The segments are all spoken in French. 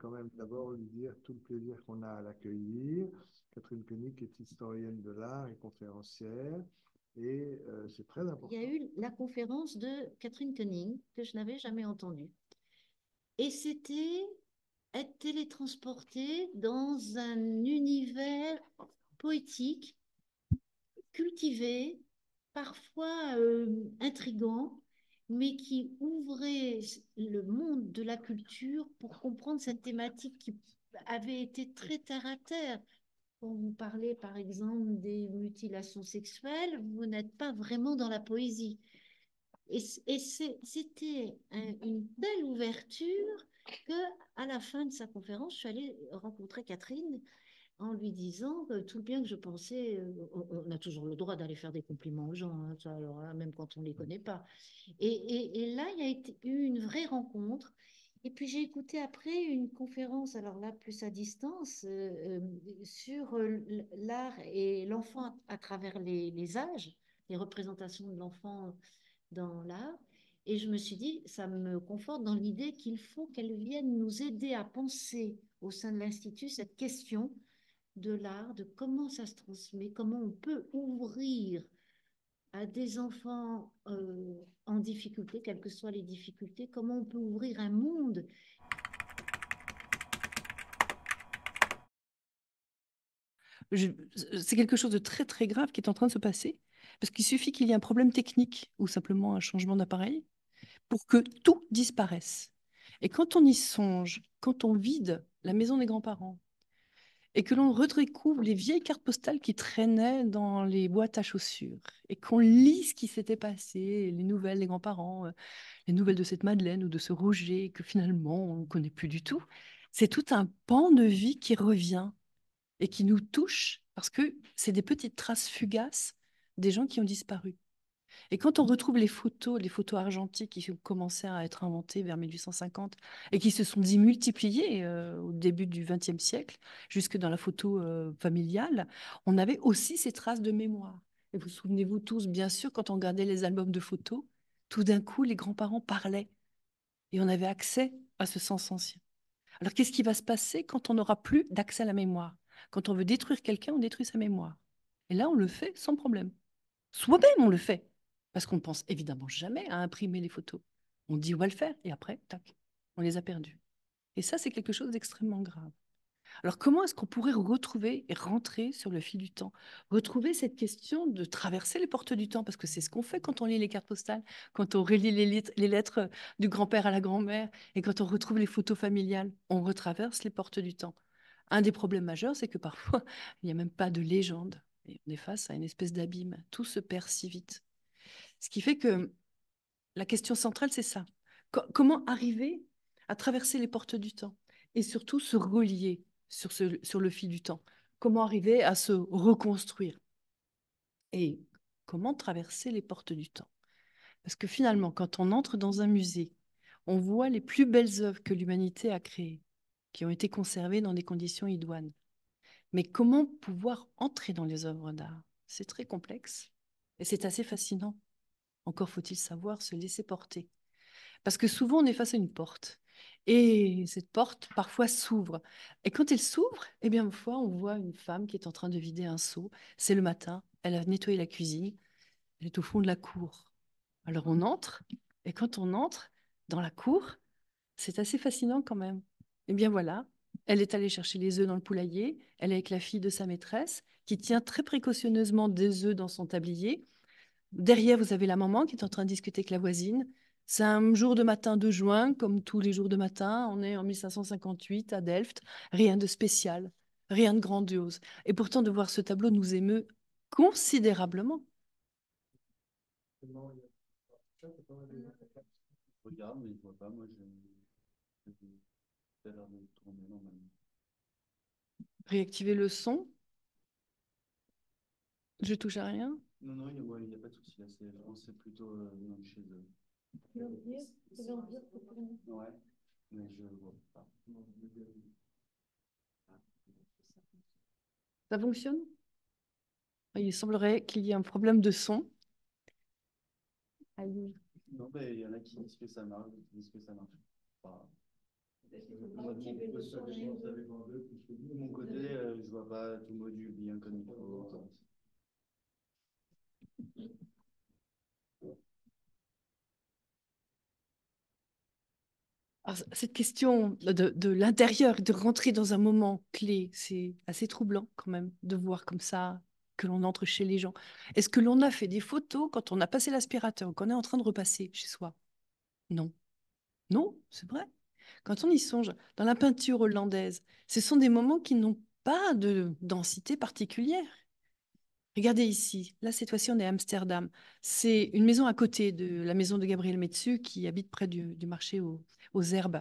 quand même d'abord lui dire tout le plaisir qu'on a à l'accueillir. Catherine Koenig est historienne de l'art et conférencière. Et euh, c'est très important. Il y a eu la conférence de Catherine Koenig que je n'avais jamais entendue. Et c'était être télétransporté dans un univers poétique, cultivé, parfois euh, intrigant, mais qui ouvrait le monde de la culture pour comprendre cette thématique qui avait été très terre à terre. Quand vous parlez, par exemple, des mutilations sexuelles, vous n'êtes pas vraiment dans la poésie. Et, c'était une belle ouverture que, à la fin de sa conférence, je suis allée rencontrer Catherine en lui disant que tout bien que je pensais, euh, on, a toujours le droit d'aller faire des compliments aux gens, hein, alors, même quand on ne les connaît pas. Et, là, il y a été, eu une vraie rencontre. Et puis j'ai écouté après une conférence, alors là plus à distance, euh, euh, sur l'art et l'enfant à, travers les, les, âges, les représentations de l'enfant dans l'art. Et je me suis dit, ça me conforte dans l'idée qu'il faut qu'elle vienne nous aider à penser au sein de l'Institut cette question de l'art, de comment ça se transmet, comment on peut ouvrir à des enfants euh, en difficulté, quelles que soient les difficultés, comment on peut ouvrir un monde. C'est quelque chose de très très grave qui est en train de se passer, parce qu'il suffit qu'il y ait un problème technique ou simplement un changement d'appareil pour que tout disparaisse. Et quand on y songe, quand on vide la maison des grands-parents, et que l'on redécouvre les vieilles cartes postales qui traînaient dans les boîtes à chaussures et qu'on lit ce qui s'était passé, les nouvelles des grands-parents, euh, les nouvelles de cette Madeleine ou de ce Roger que finalement on ne connaît plus du tout, c'est tout un pan de vie qui revient et qui nous touche parce que c'est des petites traces fugaces des gens qui ont disparu. Et quand on retrouve les photos, les photos argentiques qui ont commencé à être inventées vers 1850 et qui se sont démultipliées euh, au début du XXe siècle, jusque dans la photo euh, familiale, on avait aussi ces traces de mémoire. Et vous souvenez-vous tous, bien sûr, quand on regardait les albums de photos, tout d'un coup, les grands-parents parlaient et on avait accès à ce sens ancien. Alors, qu'est-ce qui va se passer quand on n'aura plus d'accès à la mémoire? Quand on veut détruire quelqu'un, on détruit sa mémoire. Et là, on le fait sans problème. Soi-même, on le fait. Parce qu'on ne pense évidemment jamais à imprimer les photos. On dit on va le faire et après, tac, on les a perdues. Et ça, c'est quelque chose d'extrêmement grave. Alors comment est-ce qu'on pourrait retrouver et rentrer sur le fil du temps? Retrouver cette question de traverser les portes du temps, parce que c'est ce qu'on fait quand on lit les cartes postales, quand on relit les, les lettres du grand-père à la grand-mère, et quand on retrouve les photos familiales, on retraverse les portes du temps. Un des problèmes majeurs, c'est que parfois, il n'y a même pas de légende. Et on est face à une espèce d'abîme. Tout se perd si vite. Ce qui fait que la question centrale, c'est ça. comment arriver à traverser les portes du temps et surtout se relier sur, sur le fil du temps? Comment arriver à se reconstruire? Et comment traverser les portes du temps? Parce que finalement, quand on entre dans un musée, on voit les plus belles œuvres que l'humanité a créées, qui ont été conservées dans des conditions idoines. Mais comment pouvoir entrer dans les œuvres d'art? C'est très complexe et c'est assez fascinant. Encore faut-il savoir se laisser porter. Parce que souvent, on est face à une porte. Et cette porte, parfois, s'ouvre. Et quand elle s'ouvre, eh bien, une fois, on voit une femme qui est en train de vider un seau. C'est le matin. Elle a nettoyé la cuisine. Elle est au fond de la cour. Alors, on entre. Et quand on entre dans la cour, c'est assez fascinant quand même. Eh bien, voilà. Elle est allée chercher les œufs dans le poulailler. Elle est avec la fille de sa maîtresse qui tient très précautionneusement des œufs dans son tablier. Derrière, vous avez la maman qui est en train de discuter avec la voisine. C'est un jour de matin de juin, comme tous les jours de matin. On est en 1558 à Delft. Rien de spécial, rien de grandiose. Et pourtant, de voir ce tableau nous émeut considérablement. Réactiver le son. Je touche à rien. Non, non, il n'y a, pas de souci. C'est plutôt euh, chez eux. Ouais, mais je vois pas. Ça fonctionne? Il semblerait qu'il y ait un problème de son. Non, ben, il y en a qui disent que ça marche, qui disent que ça marche pas. Moi, de mon côté, de mon côté, euh, je vois pas tout module bien comme il faut. Alors, cette question de, de l'intérieur, de rentrer dans un moment clé, c'est assez troublant quand même de voir comme ça que l'on entre chez les gens. Est-ce que l'on a fait des photos quand on a passé l'aspirateur, qu'on est en train de repasser chez soi? Non. Non, c'est vrai. Quand on y songe, dans la peinture hollandaise, ce sont des moments qui n'ont pas de densité particulière. Regardez ici, là cette fois-ci on est à Amsterdam. C'est une maison à côté de la maison de Gabriel Metsu qui habite près du, marché aux, herbes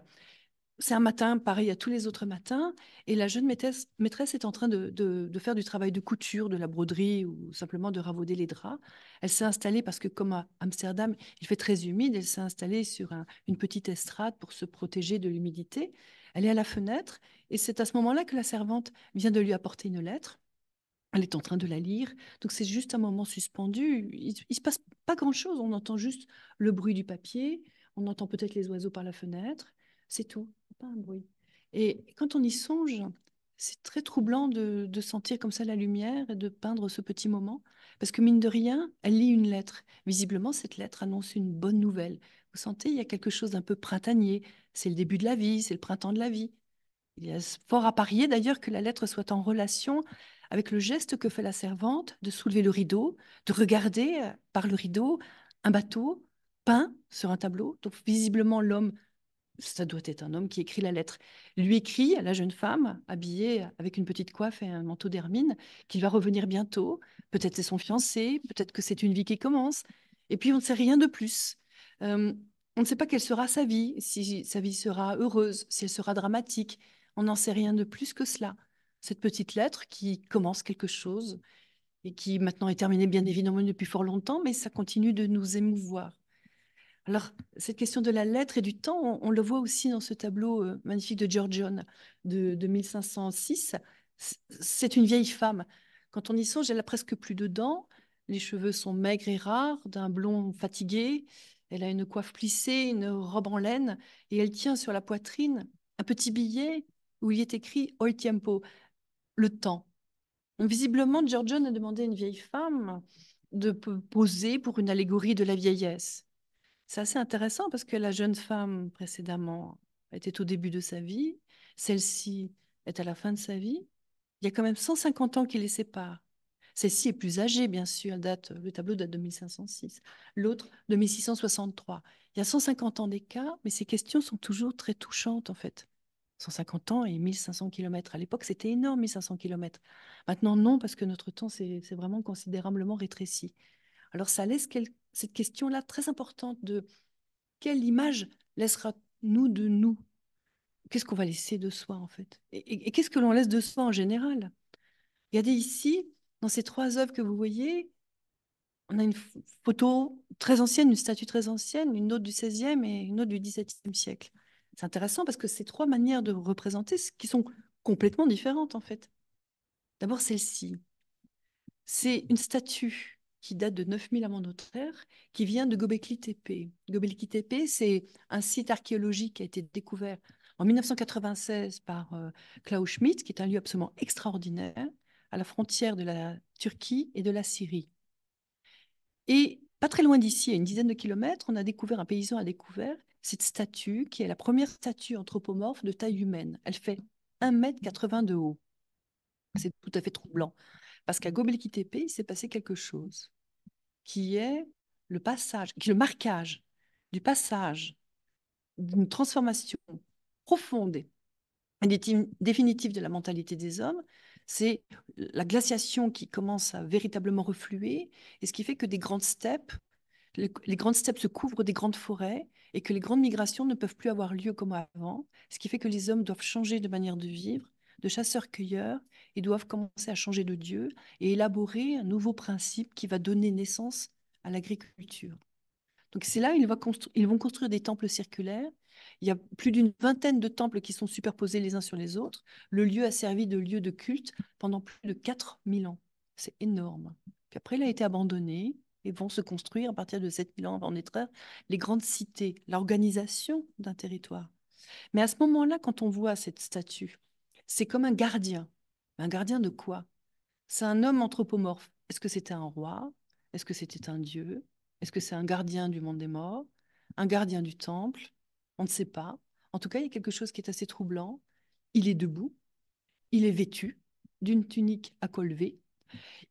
c'est un matin pareil à tous les autres matins, et la jeune maîtresse est en train de, faire du travail de couture, de la broderie ou simplement de ravauder les draps. Elle s'est installée parce que comme à Amsterdam, il fait très humide, elle s'est installée sur une petite estrade pour se protéger de l'humidité. Elle est à la fenêtre, et c'est à ce moment-là que la servante vient de lui apporter une lettre. Elle est en train de la lire, donc c'est juste un moment suspendu. Il, ne se passe pas grand-chose, on entend juste le bruit du papier, on entend peut-être les oiseaux par la fenêtre, c'est tout pas un bruit. Et quand on y songe, c'est très troublant de, sentir comme ça la lumière et de peindre ce petit moment. Parce que mine de rien, elle lit une lettre. Visiblement, cette lettre annonce une bonne nouvelle. Vous sentez, il y a quelque chose d'un peu printanier. C'est le début de la vie, c'est le printemps de la vie. Il y a fort à parier d'ailleurs que la lettre soit en relation avec le geste que fait la servante de soulever le rideau, de regarder euh, par le rideau un bateau peint sur un tableau. Donc visiblement, l'homme ça doit être un homme qui écrit la lettre, lui écrit à la jeune femme, habillée avec une petite coiffe et un manteau d'hermine, qu'il va revenir bientôt. Peut-être c'est son fiancé, peut-être que c'est une vie qui commence. Et puis on ne sait rien de plus. Euh, on ne sait pas quelle sera sa vie, si sa vie sera heureuse, si elle sera dramatique. On n'en sait rien de plus que cela. Cette petite lettre qui commence quelque chose et qui maintenant est terminée bien évidemment depuis fort longtemps, mais ça continue de nous émouvoir. Alors, cette question de la lettre et du temps, on, le voit aussi dans ce tableau euh, magnifique de George John de, 1506. C'est une vieille femme. Quand on y songe, elle a presque plus de dents. Les cheveux sont maigres et rares, d'un blond fatigué. Elle a une coiffe plissée, une robe en laine, et elle tient sur la poitrine un petit billet où il est écrit Ol tiempo, le temps. visiblement, George John a demandé à une vieille femme de poser pour une allégorie de la vieillesse. C'est assez intéressant parce que la jeune femme précédemment était au début de sa vie, celle-ci est à la fin de sa vie. Il y a quand même 150 ans qui les séparent. Celle-ci est plus âgée, bien sûr, date, le tableau date de 1506, l'autre de 1663. Il y a 150 ans d'écart, mais ces questions sont toujours très touchantes en fait. 150 ans et 1500 km. À l'époque, c'était énorme, 1500 km. Maintenant, non, parce que notre temps s'est vraiment considérablement rétréci. Alors, ça laisse cette question-là très importante de quelle image laissera-nous de nous? Qu'est-ce qu'on va laisser de soi, en fait? Et, qu'est-ce que l'on laisse de soi en général? Regardez ici, dans ces trois œuvres que vous voyez, on a une photo très ancienne, une statue très ancienne, une autre du XVIe et une autre du XVIIe siècle. C'est intéressant parce que c'est trois manières de représenter qui sont complètement différentes, en fait. D'abord, celle-ci. C'est une statue qui date de 9000 avant notre ère, qui vient de Göbekli Tepe. Göbekli Tepe, c'est un site archéologique qui a été découvert en 1996 par euh, Klaus Schmidt, qui est un lieu absolument extraordinaire, à la frontière de la Turquie et de la Syrie. Et pas très loin d'ici, à une dizaine de kilomètres, on a découvert, un paysan a découvert cette statue, qui est la première statue anthropomorphe de taille humaine. Elle fait 1,80 m de haut. C'est tout à fait troublant. Parce qu'à Gobekli Tepe, il s'est passé quelque chose qui est le passage, qui est le marquage du passage d'une transformation profonde et définitive de la mentalité des hommes. C'est la glaciation qui commence à véritablement refluer, et ce qui fait que des grandes steppes, les grandes steppes se couvrent des grandes forêts, et que les grandes migrations ne peuvent plus avoir lieu comme avant, ce qui fait que les hommes doivent changer de manière de vivre, de chasseurs-cueilleurs, et doivent commencer à changer de Dieu et élaborer un nouveau principe qui va donner naissance à l'agriculture. Donc c'est là ils vont construire des temples circulaires. Il y a plus d'une vingtaine de temples qui sont superposés les uns sur les autres. Le lieu a servi de lieu de culte pendant plus de 4000 ans. C'est énorme. Puis après, il a été abandonné et vont se construire à partir de 7000 ans avant notre ère les grandes cités, l'organisation d'un territoire. Mais à ce moment-là, quand on voit cette statue, c'est comme un gardien. Un gardien de quoi? C'est un homme anthropomorphe. Est-ce que c'était un roi? Est-ce que c'était un dieu? Est-ce que c'est un gardien du monde des morts? Un gardien du temple? On ne sait pas. En tout cas, il y a quelque chose qui est assez troublant. Il est debout, il est vêtu d'une tunique à col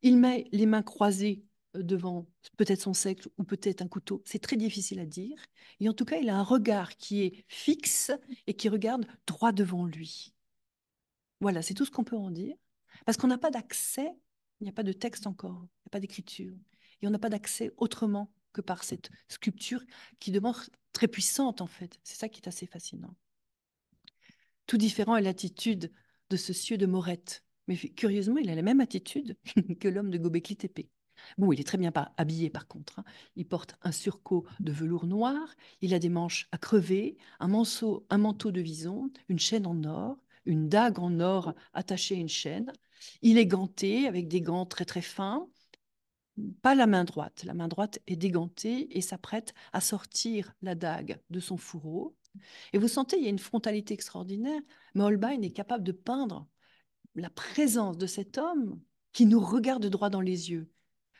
il met les mains croisées devant peut-être son sexe ou peut-être un couteau, c'est très difficile à dire. Et en tout cas, il a un regard qui est fixe et qui regarde droit devant lui. Voilà, c'est tout ce qu'on peut en dire. Parce qu'on n'a pas d'accès, il n'y a pas de texte encore, il n'y a pas d'écriture. Et on n'a pas d'accès autrement que par cette sculpture qui demeure très puissante, en fait. C'est ça qui est assez fascinant. Tout différent est l'attitude de ce cieux de Morette. Mais curieusement, il a la même attitude que l'homme de Gobekli Tepe. Bon, il est très bien habillé par contre. Hein. Il porte un surcot de velours noir, il a des manches à crever, un, manceau, un manteau de vison, une chaîne en or, une dague en or attachée à une chaîne. Il est ganté avec des gants très très fins, pas la main droite. La main droite est dégantée et s'apprête à sortir la dague de son fourreau. Et vous sentez, il y a une frontalité extraordinaire. Mais Holbein est capable de peindre la présence de cet homme qui nous regarde droit dans les yeux.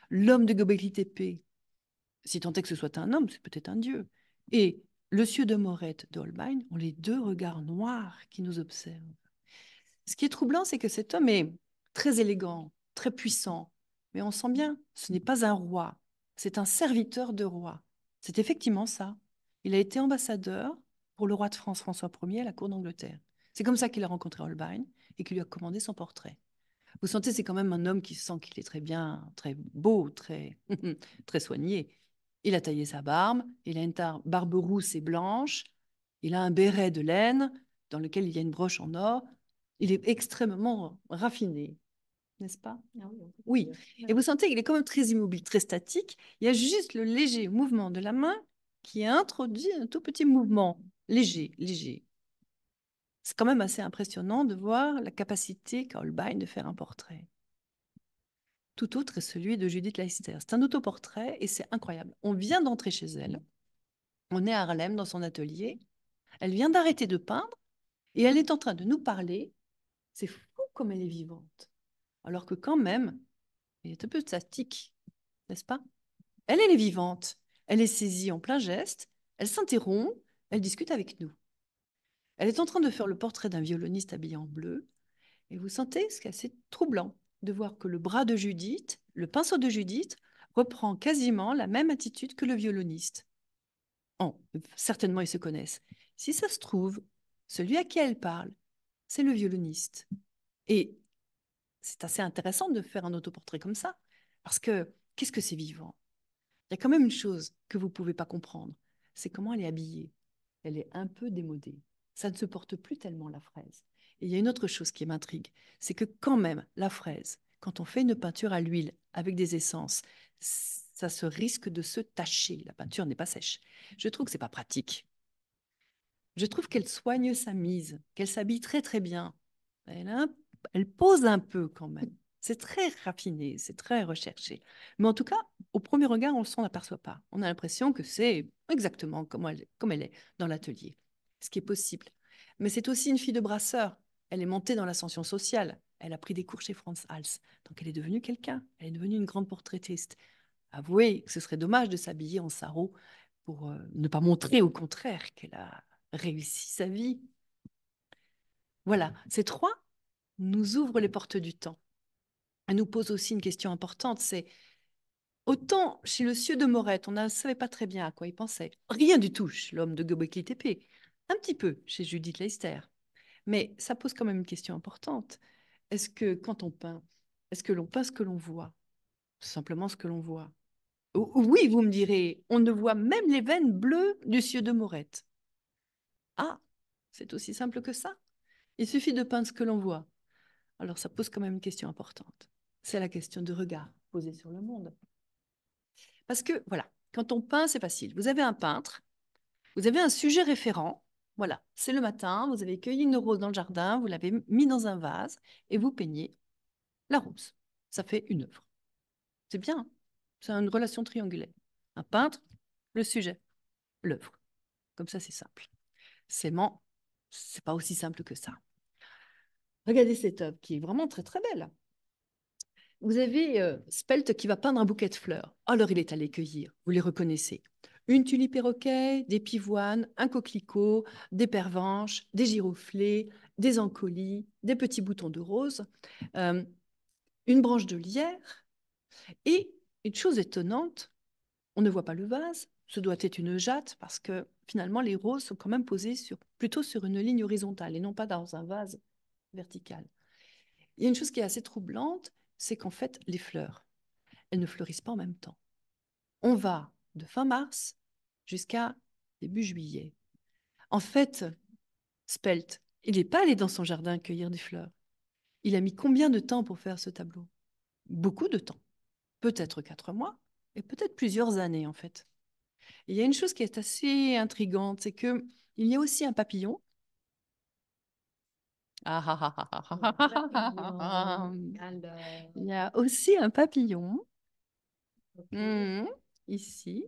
L'homme de Gobekli Tepe, si tant est que ce soit un homme, c'est peut-être un dieu. Et le cieux de Morette d'Holbein ont les deux regards noirs qui nous observent. Ce qui est troublant, c'est que cet homme est très élégant, très puissant, mais on sent bien, ce n'est pas un roi, c'est un serviteur de roi. C'est effectivement ça. Il a été ambassadeur pour le roi de France, François Ier, à la cour d'Angleterre. C'est comme ça qu'il a rencontré Holbein et qu'il lui a commandé son portrait. Vous sentez, c'est quand même un homme qui sent qu'il est très bien, très beau, très, très soigné. Il a taillé sa barbe, il a une barbe rousse et blanche, il a un béret de laine dans lequel il y a une broche en or. Il est extrêmement raffiné, n'est-ce pas? Ah Oui. Et vous sentez qu'il est quand même très immobile, très statique. Il y a juste le léger mouvement de la main qui introduit un tout petit mouvement, léger, léger. C'est quand même assez impressionnant de voir la capacité qu'a Holbein de faire un portrait. Tout autre est celui de Judith Leister. C'est un autoportrait et c'est incroyable. On vient d'entrer chez elle. On est à Harlem dans son atelier. Elle vient d'arrêter de peindre et elle est en train de nous parler. C'est fou comme elle est vivante. Alors que quand même, elle est un peu statique, n'est-ce pas? Elle est vivante. Elle est saisie en plein geste. Elle s'interrompt. Elle discute avec nous. Elle est en train de faire le portrait d'un violoniste habillé en bleu. Et vous sentez ce qui est assez troublant de voir que le bras de Judith, le pinceau de Judith, reprend quasiment la même attitude que le violoniste. Oh, certainement, ils se connaissent. Si ça se trouve, celui à qui elle parle, c'est le violoniste. Et c'est assez intéressant de faire un autoportrait comme ça, parce que qu'est-ce que c'est vivant? Il y a quand même une chose que vous ne pouvez pas comprendre, c'est comment elle est habillée. Elle est un peu démodée ça ne se porte plus tellement la fraise. Et il y a une autre chose qui m'intrigue, c'est que quand même, la fraise, quand on fait une peinture à l'huile avec des essences, ça se risque de se tacher. La peinture n'est pas sèche. Je trouve que c'est pas pratique. Je trouve qu'elle soigne sa mise, qu'elle s'habille très très bien. Elle, pose un peu quand même. C'est très raffiné, c'est très recherché. Mais en tout cas, au premier regard, on ne s'en aperçoit pas. On a l'impression que c'est exactement comme elle est dans l'atelier ce qui est possible. Mais c'est aussi une fille de brasseur. Elle est montée dans l'ascension sociale. Elle a pris des cours chez Franz Hals. Donc elle est devenue quelqu'un. Elle est devenue une grande portraitiste. Avouez que ce serait dommage de s'habiller en sarrau pour euh, ne pas montrer au contraire qu'elle a réussi sa vie. Voilà, ces trois nous ouvrent les portes du temps. Elle nous pose aussi une question importante, c'est autant chez le sieur de Morette, on ne savait pas très bien à quoi il pensait. Rien du tout chez l'homme de Göbekli Tepe un petit peu chez Judith Leister. Mais ça pose quand même une question importante. Est-ce que quand on peint, est-ce que l'on peint ce que l'on voit? Simplement ce que l'on voit. Oui, vous me direz, on ne voit même les veines bleues du cieux de Morette. Ah, c'est aussi simple que ça. Il suffit de peindre ce que l'on voit. Alors ça pose quand même une question importante. C'est la question de regard posé sur le monde. Parce que, voilà, quand on peint, c'est facile. Vous avez un peintre, vous avez un sujet référent, voilà, c'est le matin, vous avez cueilli une rose dans le jardin, vous l'avez mis dans un vase et vous peignez la rose. Ça fait une œuvre. C'est bien, hein. c'est une relation triangulaire. Un peintre, le sujet, l'œuvre. Comme ça, c'est simple. Sément, C'est pas aussi simple que ça. Regardez cette œuvre qui est vraiment très très belle. Vous avez euh, Spelt qui va peindre un bouquet de fleurs. Alors il est allé cueillir, vous les reconnaissez. Une tulipe perroquet, des pivoines, un coquelicot, des pervenches, des giroflées, des encolis, des petits boutons de rose, euh, une branche de lierre. Et une chose étonnante, on ne voit pas le vase, ce doit être une jatte parce que finalement les roses sont quand même posées plutôt sur une ligne horizontale et non pas dans un vase vertical. Il y a une chose qui est assez troublante, c'est qu'en fait les fleurs, elles ne fleurissent pas en même temps. On va de fin mars jusqu'à début juillet. En fait, Spelt, il n'est pas allé dans son jardin cueillir des fleurs. Il a mis combien de temps pour faire ce tableau Beaucoup de temps. Peut-être quatre mois et peut-être plusieurs années en fait il y a une chose qui est assez intrigante, c'est que il y a aussi un papillon. Ah, ah, ah, il y a aussi un papillon. Mmh, ici.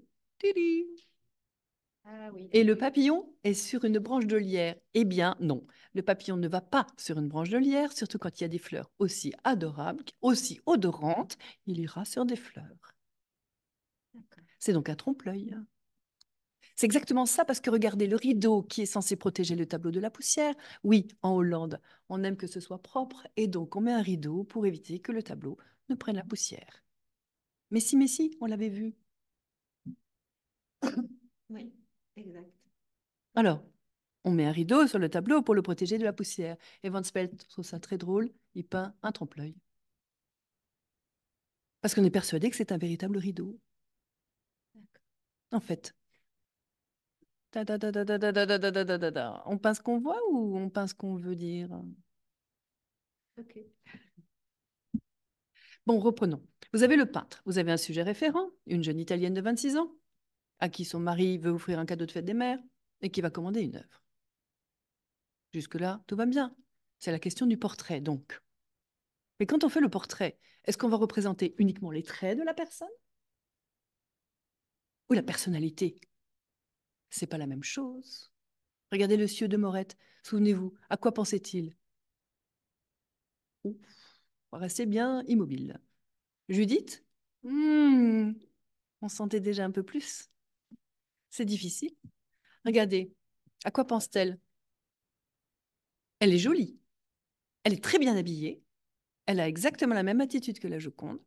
Et le papillon est sur une branche de lierre. Eh bien, non. Le papillon ne va pas sur une branche de lierre, surtout quand il y a des fleurs aussi adorables, aussi odorantes. Il ira sur des fleurs. C'est donc un trompe-l'œil. C'est exactement ça, parce que regardez, le rideau qui est censé protéger le tableau de la poussière, oui, en Hollande, on aime que ce soit propre, et donc on met un rideau pour éviter que le tableau ne prenne la poussière. Mais si, mais si, on l'avait vu. Oui, exact. Alors, on met un rideau sur le tableau pour le protéger de la poussière. Et Van Spelt trouve ça très drôle, il peint un trompe-l'œil. Parce qu'on est persuadé que c'est un véritable rideau. En fait, on pense qu'on voit ou on pense qu'on veut dire Ok. Bon, reprenons. Vous avez le peintre, vous avez un sujet référent, une jeune Italienne de 26 ans, à qui son mari veut offrir un cadeau de fête des mères et qui va commander une œuvre. Jusque-là, tout va bien. C'est la question du portrait, donc. Mais quand on fait le portrait, est-ce qu'on va représenter uniquement les traits de la personne? Ou la personnalité? C'est pas la même chose. Regardez le cieux de Morette. Souvenez-vous, à quoi pensait-il? Restez bien immobile. Judith? Hmm, On sentait déjà un peu plus. C'est difficile. Regardez, à quoi pense-t-elle? Elle est jolie. Elle est très bien habillée. Elle a exactement la même attitude que la Joconde.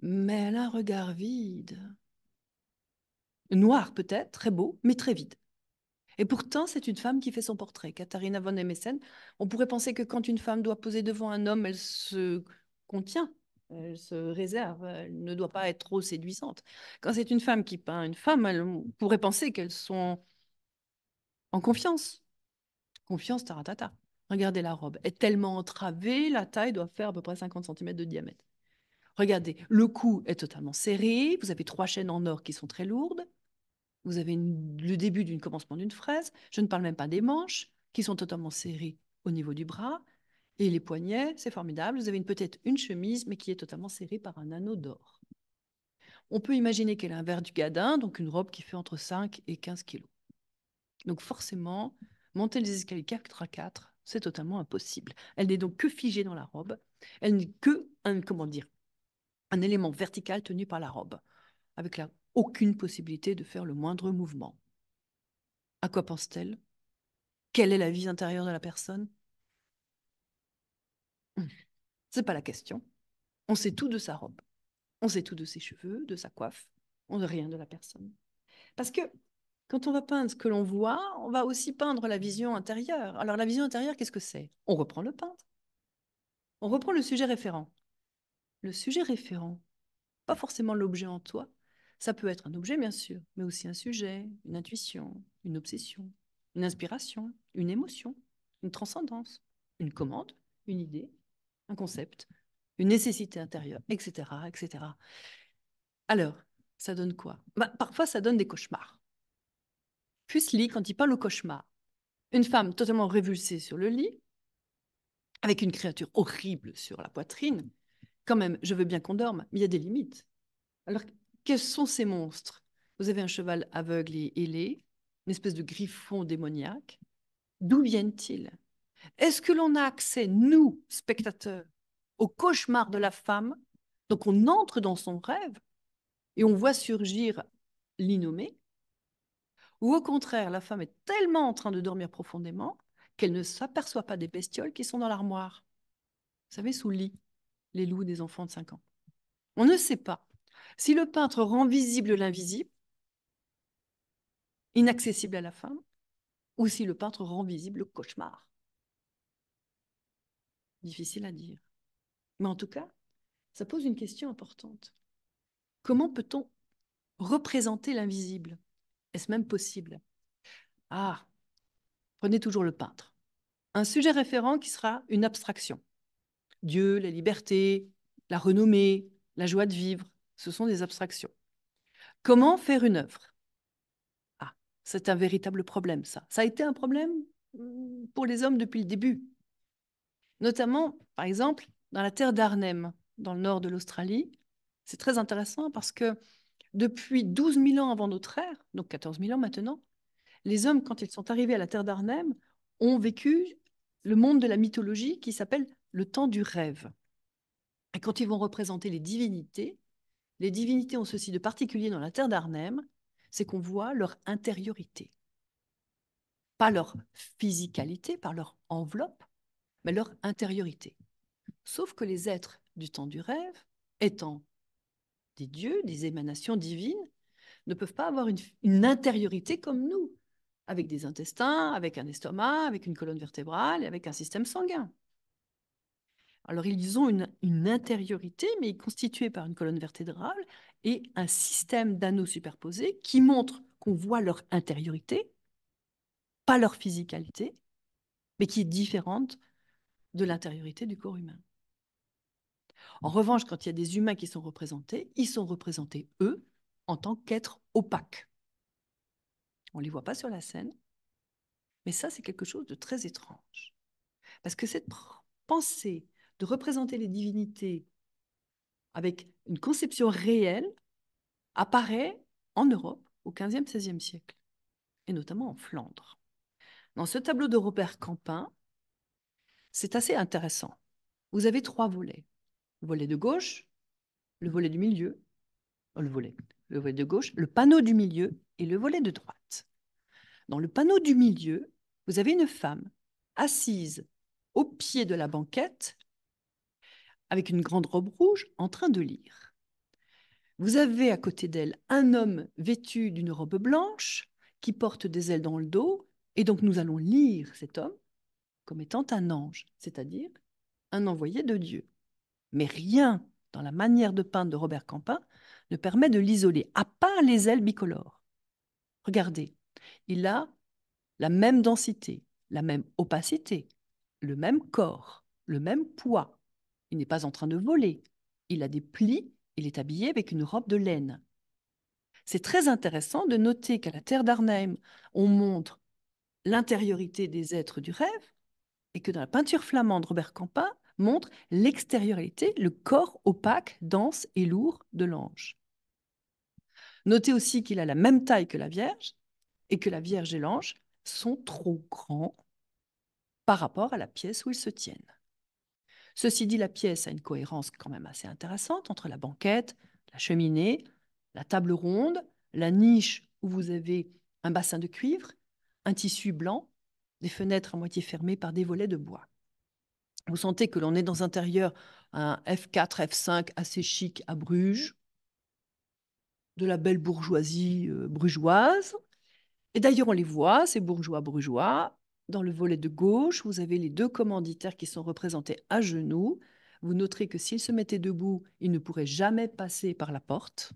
Mais elle a un regard vide. Noir peut-être, très beau, mais très vide. Et pourtant, c'est une femme qui fait son portrait. Katharina von Emessen, on pourrait penser que quand une femme doit poser devant un homme, elle se contient, elle se réserve, elle ne doit pas être trop séduisante. Quand c'est une femme qui peint une femme, on pourrait penser qu'elles sont en confiance. Confiance, taratata. Regardez la robe, elle est tellement entravée, la taille doit faire à peu près 50 cm de diamètre. Regardez, le cou est totalement serré, vous avez trois chaînes en or qui sont très lourdes, vous avez le début d'un commencement d'une fraise. Je ne parle même pas des manches qui sont totalement serrées au niveau du bras. Et les poignets, c'est formidable. Vous avez peut-être une chemise, mais qui est totalement serrée par un anneau d'or. On peut imaginer qu'elle a un verre du gadin, donc une robe qui fait entre 5 et 15 kilos. Donc forcément, monter les escaliers 4 à 4, c'est totalement impossible. Elle n'est donc que figée dans la robe. Elle n'est que un, comment un élément vertical tenu par la robe, avec aucune possibilité de faire le moindre mouvement. À quoi pense-t-elle? Quelle est la vie intérieure de la personne? C'est pas la question. On sait tout de sa robe. On sait tout de ses cheveux, de sa coiffe. On ne rien de la personne. Parce que quand on va peindre ce que l'on voit, on va aussi peindre la vision intérieure. Alors la vision intérieure, qu'est-ce que c'est? On reprend le peintre. On reprend le sujet référent. Le sujet référent, pas forcément l'objet en toi, ça peut être un objet, bien sûr, mais aussi un sujet, une intuition, une obsession, une inspiration, une émotion, une transcendance, une commande, une idée, un concept, une nécessité intérieure, etc. etc. Alors, ça donne quoi? Bah, Parfois, ça donne des cauchemars. Fuseli, quand il parle au cauchemar, une femme totalement révulsée sur le lit, avec une créature horrible sur la poitrine, quand même, je veux bien qu'on dorme, mais il y a des limites. Alors, quels sont ces monstres? Vous avez un cheval aveugle et ailé, une espèce de griffon démoniaque, D'où viennent-ils? Est-ce que l'on a accès, nous, spectateurs, au cauchemar de la femme? Donc on entre dans son rêve et on voit surgir l'innommé Ou au contraire, la femme est tellement en train de dormir profondément qu'elle ne s'aperçoit pas des bestioles qui sont dans l'armoire Vous savez, sous le lit, les loups des enfants de 5 ans. On ne sait pas si le peintre rend visible l'invisible, inaccessible à la femme, ou si le peintre rend visible le cauchemar. Difficile à dire. Mais en tout cas, ça pose une question importante. Comment peut-on représenter l'invisible? Est-ce même possible? Ah, prenez toujours le peintre. Un sujet référent qui sera une abstraction. Dieu, la liberté, la renommée, la joie de vivre, ce sont des abstractions. Comment faire une œuvre? Ah, c'est un véritable problème, ça. Ça a été un problème mm, pour les hommes depuis le début. Notamment, par exemple, dans la terre d'Arnhem, dans le nord de l'Australie. C'est très intéressant parce que depuis 12 000 ans avant notre ère, donc 14 000 ans maintenant, les hommes, quand ils sont arrivés à la terre d'Arnhem, ont vécu le monde de la mythologie qui s'appelle le temps du rêve. Et quand ils vont représenter les divinités, les divinités ont ceci de particulier dans la terre d'Arnhem, c'est qu'on voit leur intériorité. Pas leur physicalité, pas leur enveloppe, mais leur intériorité. Sauf que les êtres du temps du rêve, étant des dieux, des émanations divines, ne peuvent pas avoir une, une intériorité comme nous, avec des intestins, avec un estomac, avec une colonne vertébrale et avec un système sanguin. Alors, ils ont une, intériorité, mais constituée par une colonne vertébrale et un système d'anneaux superposés qui montre qu'on voit leur intériorité, pas leur physicalité, mais qui est différente de l'intériorité du corps humain. En revanche, quand il y a des humains qui sont représentés, ils sont représentés, eux, en tant qu'êtres opaques. On ne les voit pas sur la scène, mais ça, c'est quelque chose de très étrange. Parce que cette pensée de représenter les divinités avec une conception réelle apparaît en Europe au XVe, XVIe siècle, et notamment en Flandre. Dans ce tableau de Robert Campin, c'est assez intéressant. Vous avez trois volets. Le volet de gauche, le volet du milieu, oh, le volet, le volet de gauche, le panneau du milieu et le volet de droite. Dans le panneau du milieu, vous avez une femme assise au pied de la banquette avec une grande robe rouge, en train de lire. Vous avez à côté d'elle un homme vêtu d'une robe blanche qui porte des ailes dans le dos, et donc nous allons lire cet homme comme étant un ange, c'est-à-dire un envoyé de Dieu. Mais rien dans la manière de peindre de Robert Campin ne permet de l'isoler, à part les ailes bicolores. Regardez, il a la même densité, la même opacité, le même corps, le même poids, il n'est pas en train de voler. Il a des plis, il est habillé avec une robe de laine. C'est très intéressant de noter qu'à la terre d'Arnhem, on montre l'intériorité des êtres du rêve et que dans la peinture flamande, Robert Campin montre l'extériorité, le corps opaque, dense et lourd de l'ange. Notez aussi qu'il a la même taille que la Vierge et que la Vierge et l'ange sont trop grands par rapport à la pièce où ils se tiennent. Ceci dit, la pièce a une cohérence quand même assez intéressante entre la banquette, la cheminée, la table ronde, la niche où vous avez un bassin de cuivre, un tissu blanc, des fenêtres à moitié fermées par des volets de bois. Vous sentez que l'on est dans un intérieur, un F4, F5 assez chic à Bruges, de la belle bourgeoisie euh, brugeoise. Et d'ailleurs, on les voit, ces bourgeois brugeois, dans le volet de gauche, vous avez les deux commanditaires qui sont représentés à genoux. Vous noterez que s'ils se mettaient debout, ils ne pourraient jamais passer par la porte.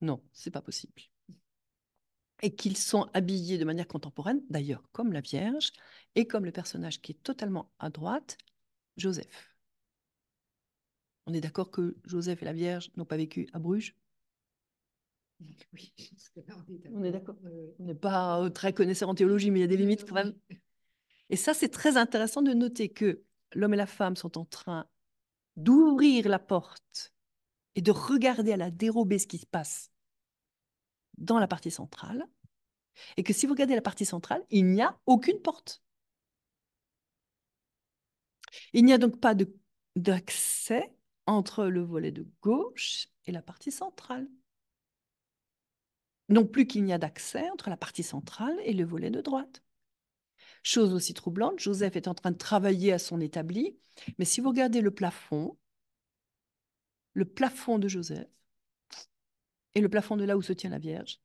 Non, c'est pas possible. Et qu'ils sont habillés de manière contemporaine, d'ailleurs comme la Vierge, et comme le personnage qui est totalement à droite, Joseph. On est d'accord que Joseph et la Vierge n'ont pas vécu à Bruges? Oui, on est d'accord. On n'est pas euh, très connaisseur en théologie, mais il y a des limites quand même. Et ça, c'est très intéressant de noter que l'homme et la femme sont en train d'ouvrir la porte et de regarder à la dérobée ce qui se passe dans la partie centrale. Et que si vous regardez la partie centrale, il n'y a aucune porte. Il n'y a donc pas d'accès entre le volet de gauche et la partie centrale. Non plus qu'il n'y a d'accès entre la partie centrale et le volet de droite. Chose aussi troublante, Joseph est en train de travailler à son établi, mais si vous regardez le plafond, le plafond de Joseph et le plafond de là où se tient la Vierge,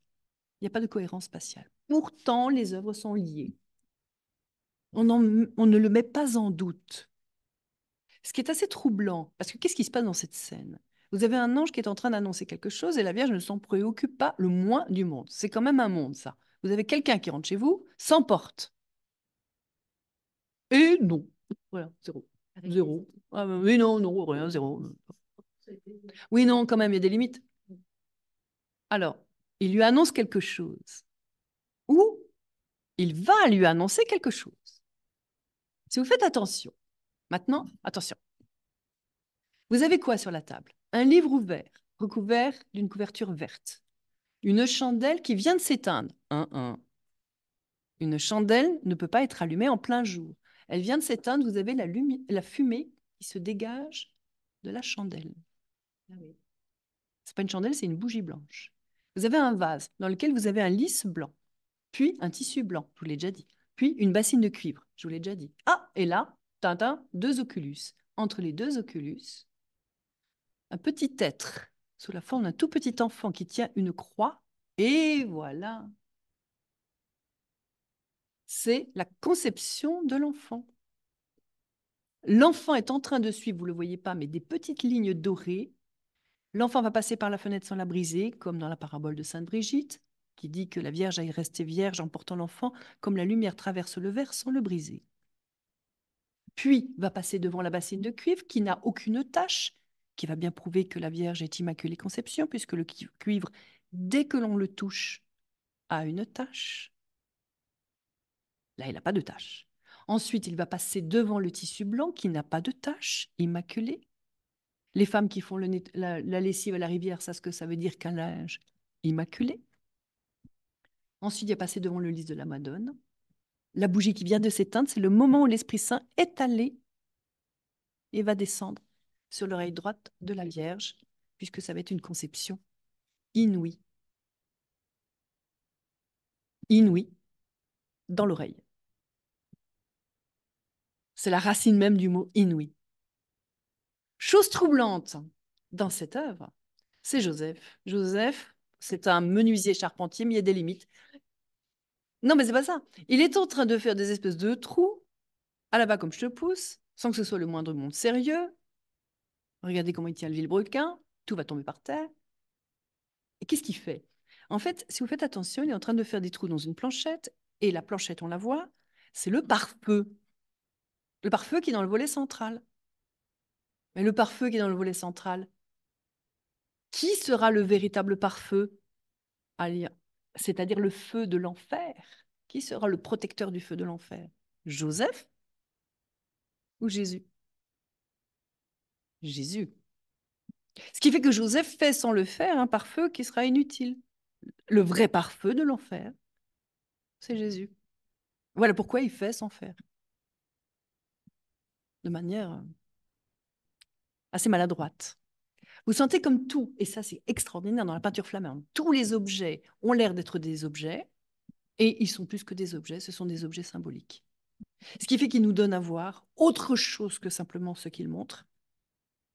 il n'y a pas de cohérence spatiale. Pourtant, les œuvres sont liées. On, on ne le met pas en doute. Ce qui est assez troublant, parce que qu'est-ce qui se passe dans cette scène? Vous avez un ange qui est en train d'annoncer quelque chose et la Vierge ne s'en préoccupe pas le moins du monde. C'est quand même un monde, ça. Vous avez quelqu'un qui rentre chez vous sans porte. Et non. Voilà, zéro. Zéro. Ah, oui, non, non, rien, zéro. Oui, non, quand même, il y a des limites. Alors, il lui annonce quelque chose. Ou il va lui annoncer quelque chose. Si vous faites attention, maintenant, attention. Vous avez quoi sur la table? Un livre ouvert, recouvert d'une couverture verte. Une chandelle qui vient de s'éteindre. Un, un. Une chandelle ne peut pas être allumée en plein jour. Elle vient de s'éteindre, vous avez la, la, fumée qui se dégage de la chandelle. Ah Ce n'est pas une chandelle, c'est une bougie blanche. Vous avez un vase dans lequel vous avez un lisse blanc, puis un tissu blanc, je vous l'ai déjà dit, puis une bassine de cuivre, je vous l'ai déjà dit. Ah, et là, Tintin, deux oculus. Entre les deux oculus, un petit être sous la forme d'un tout petit enfant qui tient une croix, et voilà, c'est la conception de l'enfant. L'enfant est en train de suivre, vous ne le voyez pas, mais des petites lignes dorées. L'enfant va passer par la fenêtre sans la briser, comme dans la parabole de Sainte Brigitte, qui dit que la Vierge aille rester vierge en portant l'enfant, comme la lumière traverse le verre sans le briser. Puis va passer devant la bassine de cuivre, qui n'a aucune tache, qui va bien prouver que la Vierge est Immaculée Conception, puisque le cuivre, dès que l'on le touche, a une tache. Là, il n'a pas de tache. Ensuite, il va passer devant le tissu blanc qui n'a pas de tache, immaculé. Les femmes qui font la, lessive à la rivière savent ce que ça veut dire qu'un linge immaculé. Ensuite, il va passer devant le lys de la Madone. La bougie qui vient de s'éteindre, c'est le moment où l'Esprit Saint est allé et va descendre sur l'oreille droite de la Vierge, puisque ça va être une conception inouïe. Inouïe dans l'oreille. C'est la racine même du mot inouï. Chose troublante dans cette œuvre, c'est Joseph. Joseph, c'est un menuisier charpentier, mais il y a des limites. Non, mais c'est pas ça. Il est en train de faire des espèces de trous à la bas comme je te pousse, sans que ce soit le moindre monde sérieux. Regardez comment il tient le vilebrequin, tout va tomber par terre. Et qu'est-ce qu'il fait? En fait, si vous faites attention, il est en train de faire des trous dans une planchette, et la planchette, on la voit, c'est le pare-feu. Le pare-feu qui est dans le volet central. Mais le pare-feu qui est dans le volet central, qui sera le véritable pare-feu? C'est-à-dire le feu de l'enfer. Qui sera le protecteur du feu de l'enfer? Joseph? Ou Jésus? Jésus. Ce qui fait que Joseph fait sans le faire un pare-feu qui sera inutile. Le vrai pare-feu de l'enfer, c'est Jésus. Voilà pourquoi il fait sans faire de manière euh, assez maladroite. Vous sentez comme tout, et ça c'est extraordinaire dans la peinture flamande, tous les objets ont l'air d'être des objets, et ils sont plus que des objets, ce sont des objets symboliques. Ce qui fait qu'ils nous donnent à voir autre chose que simplement ce qu'ils montrent,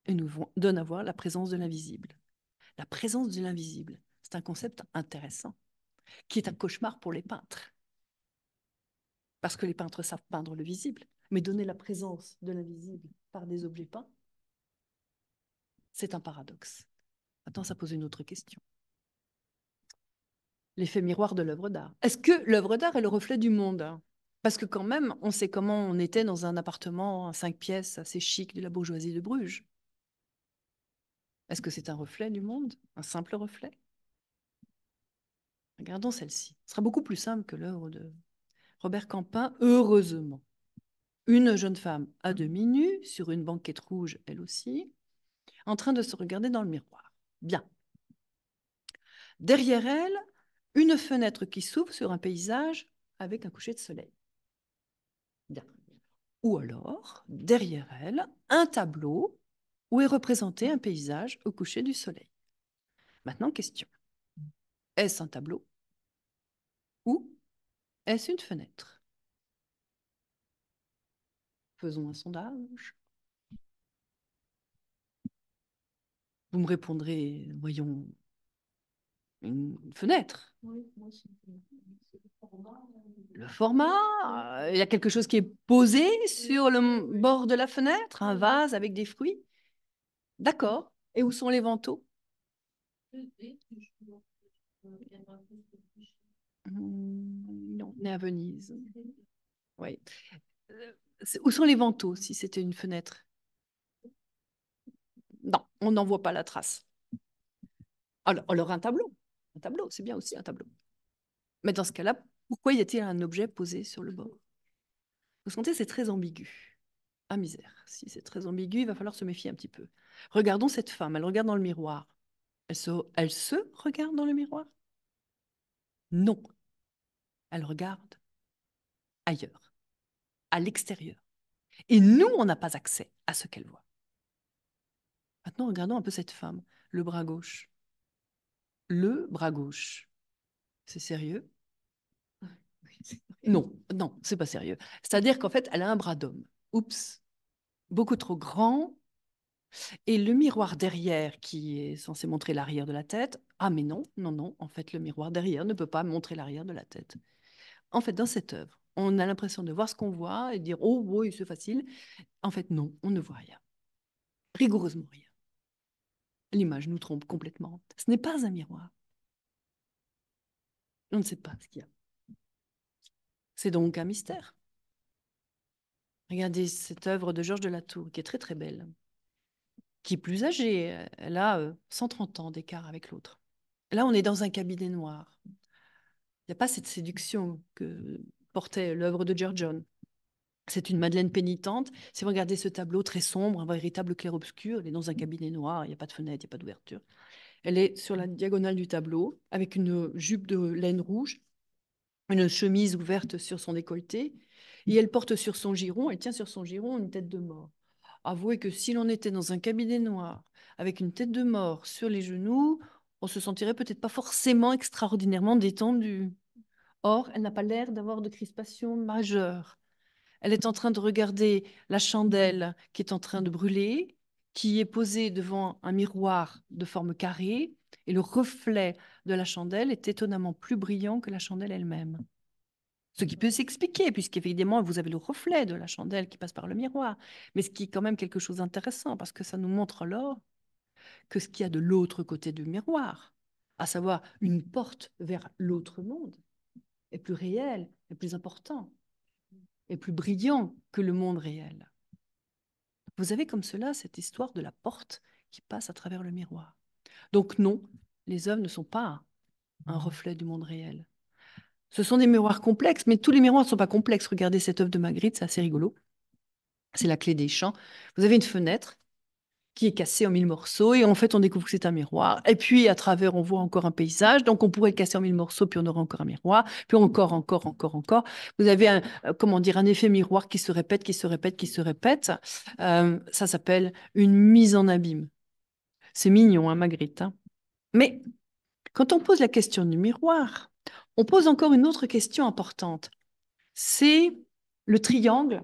et nous donnent à voir la présence de l'invisible. La présence de l'invisible, c'est un concept intéressant, qui est un cauchemar pour les peintres. Parce que les peintres savent peindre le visible, mais donner la présence de l'invisible par des objets peints, c'est un paradoxe. Maintenant, ça pose une autre question. L'effet miroir de l'œuvre d'art. Est-ce que l'œuvre d'art est le reflet du monde? Parce que quand même, on sait comment on était dans un appartement à cinq pièces assez chic de la bourgeoisie de Bruges. Est-ce que c'est un reflet du monde? Un simple reflet? Regardons celle-ci. Ce sera beaucoup plus simple que l'œuvre de Robert Campin, heureusement. Une jeune femme à demi nue, sur une banquette rouge, elle aussi, en train de se regarder dans le miroir. Bien. Derrière elle, une fenêtre qui s'ouvre sur un paysage avec un coucher de soleil. Bien. Ou alors, derrière elle, un tableau où est représenté un paysage au coucher du soleil. Maintenant, question. Est-ce un tableau ou est-ce une fenêtre? Faisons un sondage. Vous me répondrez, voyons, une fenêtre. Le format, euh, il y a quelque chose qui est posé sur le bord de la fenêtre, un vase avec des fruits. D'accord. Et où sont les vantaux Non, on est à Venise. Oui. Euh, Où sont les vantaux si c'était une fenêtre? Non, on n'en voit pas la trace. Alors, un tableau. Un tableau, c'est bien aussi un tableau. Mais dans ce cas-là, pourquoi y a-t-il un objet posé sur le bord? Vous sentez, c'est très ambigu. Ah misère, si c'est très ambigu, il va falloir se méfier un petit peu. Regardons cette femme, elle regarde dans le miroir. Elle se regarde dans le miroir? Non. Elle regarde ailleurs, à l'extérieur. Et nous, on n'a pas accès à ce qu'elle voit. Maintenant, regardons un peu cette femme, le bras gauche. Le bras gauche. C'est sérieux? Non, non, c'est pas sérieux. C'est-à-dire qu'en fait, elle a un bras d'homme. Oups, beaucoup trop grand. Et le miroir derrière, qui est censé montrer l'arrière de la tête, ah mais non, non, non, en fait, le miroir derrière ne peut pas montrer l'arrière de la tête. En fait, dans cette œuvre, on a l'impression de voir ce qu'on voit et de dire, oh oui, c'est facile. En fait, non, on ne voit rien. Rigoureusement rien. L'image nous trompe complètement. Ce n'est pas un miroir. On ne sait pas ce qu'il y a. C'est donc un mystère. Regardez cette œuvre de Georges de la Tour, qui est très très belle, qui est plus âgée. Elle a euh, 130 ans d'écart avec l'autre. Là, on est dans un cabinet noir. Il n'y a pas cette séduction que portait l'œuvre de Giorgione. C'est une Madeleine pénitente. Si vous regardez ce tableau très sombre, un véritable clair-obscur, elle est dans un cabinet noir, il n'y a pas de fenêtre, il n'y a pas d'ouverture. Elle est sur la diagonale du tableau, avec une jupe de laine rouge, une chemise ouverte sur son décolleté, et elle porte sur son giron, elle tient sur son giron une tête de mort. Avouez que si l'on était dans un cabinet noir, avec une tête de mort sur les genoux, on se sentirait peut-être pas forcément extraordinairement détendu. Or, elle n'a pas l'air d'avoir de crispation majeure. Elle est en train de regarder la chandelle qui est en train de brûler, qui est posée devant un miroir de forme carrée, et le reflet de la chandelle est étonnamment plus brillant que la chandelle elle-même. Ce qui peut s'expliquer, puisqu'évidemment, vous avez le reflet de la chandelle qui passe par le miroir, mais ce qui est quand même quelque chose d'intéressant, parce que ça nous montre alors que ce qu'il y a de l'autre côté du miroir, à savoir une porte vers l'autre monde, est plus réel, est plus important, est plus brillant que le monde réel. Vous avez comme cela cette histoire de la porte qui passe à travers le miroir. Donc non, les œuvres ne sont pas un reflet du monde réel. Ce sont des miroirs complexes, mais tous les miroirs ne sont pas complexes. Regardez cette œuvre de Magritte, c'est assez rigolo. C'est la clé des champs. Vous avez une fenêtre qui est cassée en mille morceaux et en fait on découvre que c'est un miroir. Et puis à travers on voit encore un paysage, donc on pourrait le casser en mille morceaux puis on aurait encore un miroir, puis encore, encore, encore, encore. Vous avez un, euh, comment dire, un effet miroir qui se répète, qui se répète, qui se répète. Euh, ça s'appelle une mise en abîme. C'est mignon, hein, Magritte. hein. Mais quand on pose la question du miroir, on pose encore une autre question importante. C'est le triangle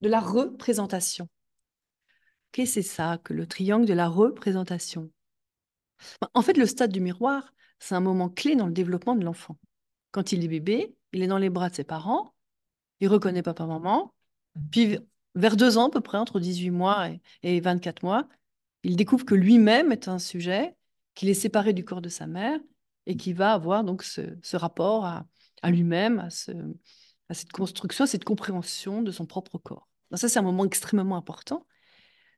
de la représentation. Que c'est ça que le triangle de la représentation? En fait, le stade du miroir, c'est un moment clé dans le développement de l'enfant. Quand il est bébé, il est dans les bras de ses parents, il reconnaît papa-maman, puis vers deux ans à peu près, entre 18 mois et, et 24 mois, il découvre que lui-même est un sujet, qu'il est séparé du corps de sa mère et qui va avoir donc ce, rapport à, lui-même, à, ce, à cette construction, à cette compréhension de son propre corps. Donc ça, c'est un moment extrêmement important.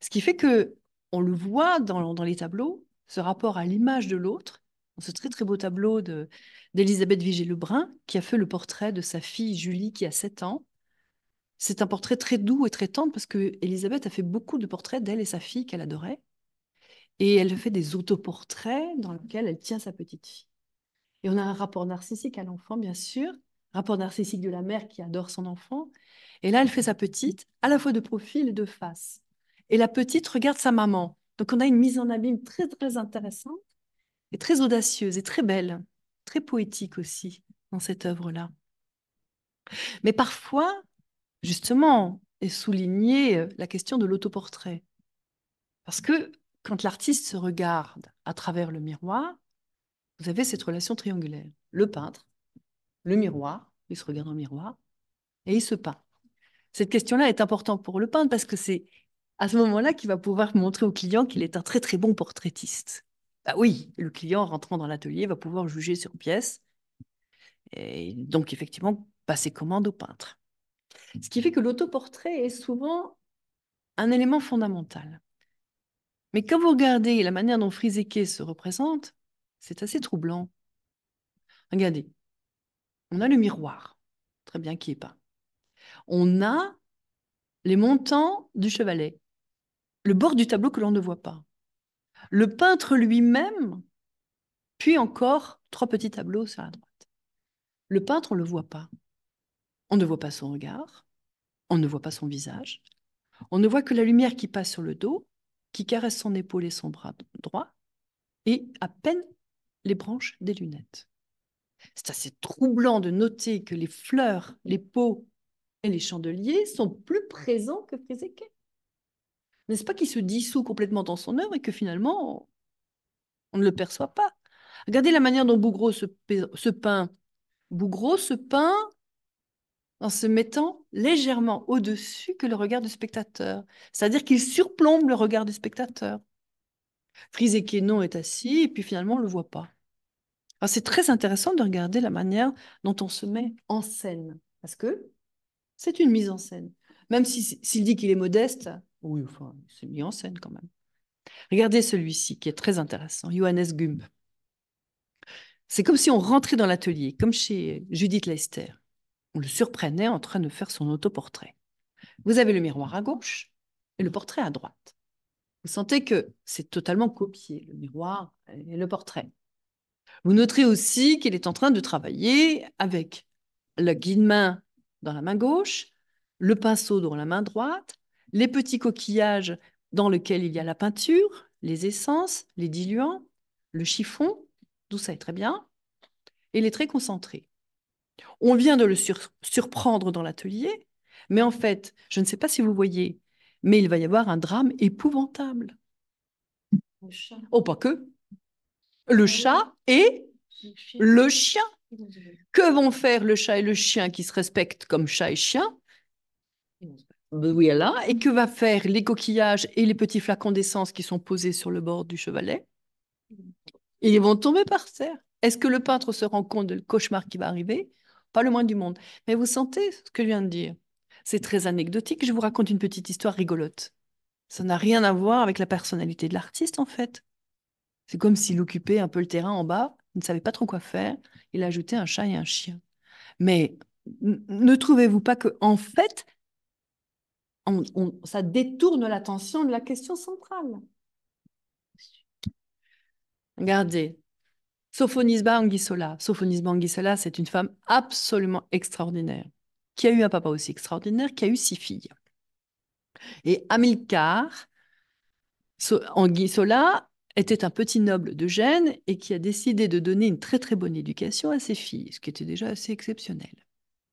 Ce qui fait que on le voit dans, les tableaux, ce rapport à l'image de l'autre, ce très très beau tableau de- d'Elisabeth Vigée-Lebrun, qui a fait le portrait de sa fille Julie qui a 7 ans. C'est un portrait très doux et très tendre parce que Elisabeth a fait beaucoup de portraits d'elle et sa fille qu'elle adorait. Et elle fait des autoportraits dans lesquels elle tient sa petite fille. Et on a un rapport narcissique à l'enfant, bien sûr, rapport narcissique de la mère qui adore son enfant. Et là, elle fait sa petite, à la fois de profil et de face. Et la petite regarde sa maman. Donc on a une mise en abîme très, très intéressante et très audacieuse et très belle, très poétique aussi dans cette œuvre-là. Mais parfois, justement, est soulignée euh, la question de l'autoportrait. Parce que quand l'artiste se regarde à travers le miroir, vous avez cette relation triangulaire. Le peintre, le miroir, il se regarde le miroir et il se peint. Cette question-là est importante pour le peintre parce que c'est à ce moment-là qu'il va pouvoir montrer au client qu'il est un très très bon portraitiste. Bah oui, le client rentrant dans l'atelier va pouvoir juger sur pièce et donc effectivement passer commande au peintre. Ce qui fait que l'autoportrait est souvent un élément fondamental. Mais quand vous regardez la manière dont Friseke se représente, c'est assez troublant. Regardez, on a le miroir, très bien qui est pas. On a les montants du chevalet, le bord du tableau que l'on ne voit pas. Le peintre lui-même, puis encore trois petits tableaux sur la droite. Le peintre, on ne le voit pas. On ne voit pas son regard, on ne voit pas son visage, on ne voit que la lumière qui passe sur le dos, qui caresse son épaule et son bras droit, et à peine les branches des lunettes. C'est assez troublant de noter que les fleurs, les pots et les chandeliers sont plus présents que N'est-ce pas qu'il se dissout complètement dans son œuvre et que finalement, on ne le perçoit pas Regardez la manière dont Bougros se, peint. Bougros se peint en se mettant légèrement au-dessus que le regard du spectateur. C'est-à-dire qu'il surplombe le regard du spectateur. Friseke non est assis et puis finalement on ne le voit pas. C'est très intéressant de regarder la manière dont on se met en scène, parce que c'est une mise en scène. Même s'il dit qu'il est modeste, oui, enfin, c'est mis en scène quand même. Regardez celui-ci qui est très intéressant, Johannes Gumb. C'est comme si on rentrait dans l'atelier, comme chez Judith Leister. On le surprenait en train de faire son autoportrait. Vous avez le miroir à gauche et le portrait à droite. Vous sentez que c'est totalement copié, le miroir et le portrait. Vous noterez aussi qu'il est en train de travailler avec le guide-main dans la main gauche, le pinceau dans la main droite, les petits coquillages dans lesquels il y a la peinture, les essences, les diluants, le chiffon, tout ça est très bien, et il est très concentré. On vient de le surprendre dans l'atelier, mais en fait, je ne sais pas si vous voyez, mais il va y avoir un drame épouvantable. Oh, pas que. Le chat et le chien. Que vont faire le chat et le chien qui se respectent comme chat et chien? Voilà. Et que va faire les coquillages et les petits flacons d'essence qui sont posés sur le bord du chevalet? Ils vont tomber par terre. Est-ce que le peintre se rend compte du cauchemar qui va arriver? Pas le moins du monde. Mais vous sentez ce que je viens de dire? C'est très anecdotique. Je vous raconte une petite histoire rigolote. Ça n'a rien à voir avec la personnalité de l'artiste, en fait. C'est comme s'il occupait un peu le terrain en bas, il ne savait pas trop quoi faire, il a ajouté un chat et un chien. Mais ne trouvez-vous pas que, en fait, ça détourne l'attention de la question centrale Regardez, Sophonisba Anguissola. Sophonisba Anguissola, c'est une femme absolument extraordinaire, qui a eu un papa aussi extraordinaire, qui a eu six filles. Et Amilcar Anguissola était un petit noble de Gênes et qui a décidé de donner une très très bonne éducation à ses filles, ce qui était déjà assez exceptionnel.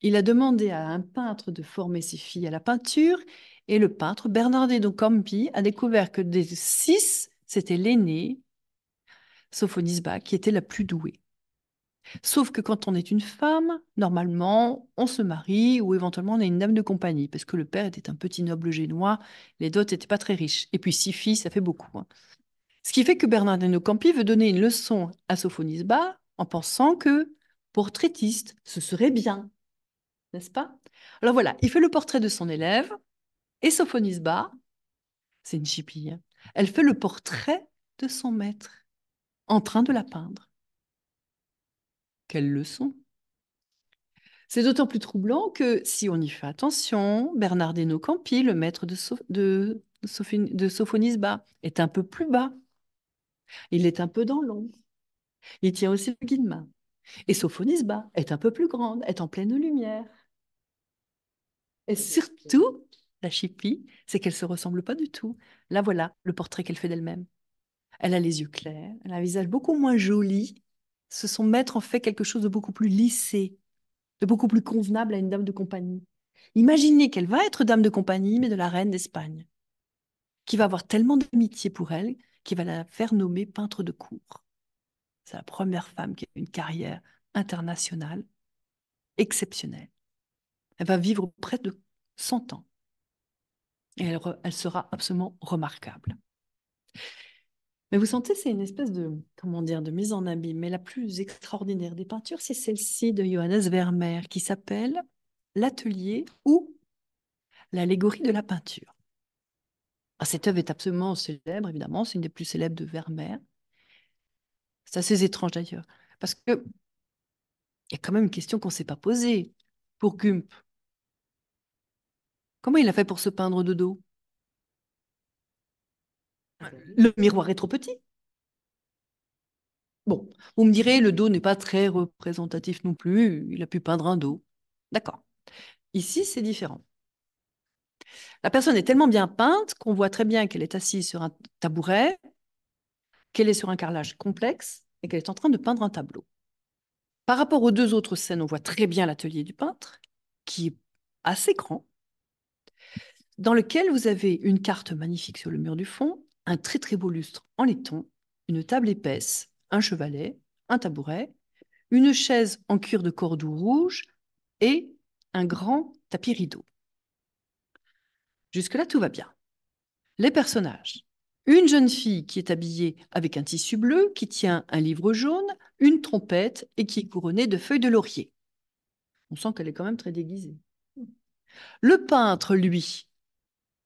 Il a demandé à un peintre de former ses filles à la peinture et le peintre Bernardino Campi a découvert que des six, c'était l'aînée, Sophonisba, qui était la plus douée. Sauf que quand on est une femme, normalement, on se marie ou éventuellement on a une dame de compagnie, parce que le père était un petit noble génois, les dots n'étaient pas très riches. Et puis six filles, ça fait beaucoup. Hein. Ce qui fait que Bernardino Campi veut donner une leçon à Sophonisba en pensant que portraitiste, ce serait bien, n'est-ce pas? Alors voilà, il fait le portrait de son élève et Sophonisba, c'est une chipie, hein, elle fait le portrait de son maître en train de la peindre. Quelle leçon c'est d'autant plus troublant que, si on y fait attention, Bernardino Campi, le maître de, Sophonisba, est un peu plus bas. Il est un peu dans l'ombre. Il tient aussi le guide-main. Et Sophonisba est un peu plus grande, est en pleine lumière. Et surtout, la chipie, c'est qu'elle ne se ressemble pas du tout. Là, voilà le portrait qu'elle fait d'elle-même. Elle a les yeux clairs, elle a un visage beaucoup moins joli. Ce son maître en fait quelque chose de beaucoup plus lissé, de beaucoup plus convenable à une dame de compagnie. Imaginez qu'elle va être dame de compagnie, mais de la reine d'Espagne, qui va avoir tellement d'amitié pour elle qu'il va la faire nommer peintre de cour. C'est la première femme qui a une carrière internationale exceptionnelle. Elle va vivre près de 100 ans. Et elle, sera absolument remarquable. Mais vous sentez, c'est une espèce de, comment de mise en abîme. Mais la plus extraordinaire des peintures, c'est celle-ci de Johannes Vermeer, qui s'appelle L'atelier ou l'allégorie de la peinture. Ah, cette œuvre est absolument célèbre, évidemment, c'est une des plus célèbres de Vermeer. C'est assez étrange d'ailleurs, parce que il y a quand même une question qu'on ne s'est pas posée pour Gump. Comment il a fait pour se peindre de dos? Le miroir est trop petit. Bon, vous me direz, le dos n'est pas très représentatif non plus, il a pu peindre un dos. D'accord. Ici, c'est différent. La personne est tellement bien peinte qu'on voit très bien qu'elle est assise sur un tabouret, qu'elle est sur un carrelage complexe et qu'elle est en train de peindre un tableau. Par rapport aux deux autres scènes, on voit très bien l'atelier du peintre, qui est assez grand, dans lequel vous avez une carte magnifique sur le mur du fond, un très très beau lustre en laiton, une table épaisse, un chevalet, un tabouret, une chaise en cuir de cordoue rouge et un grand tapis rideau. Jusque-là, tout va bien. Les personnages. Une jeune fille qui est habillée avec un tissu bleu, qui tient un livre jaune, une trompette et qui est couronnée de feuilles de laurier. On sent qu'elle est quand même très déguisée. Le peintre, lui,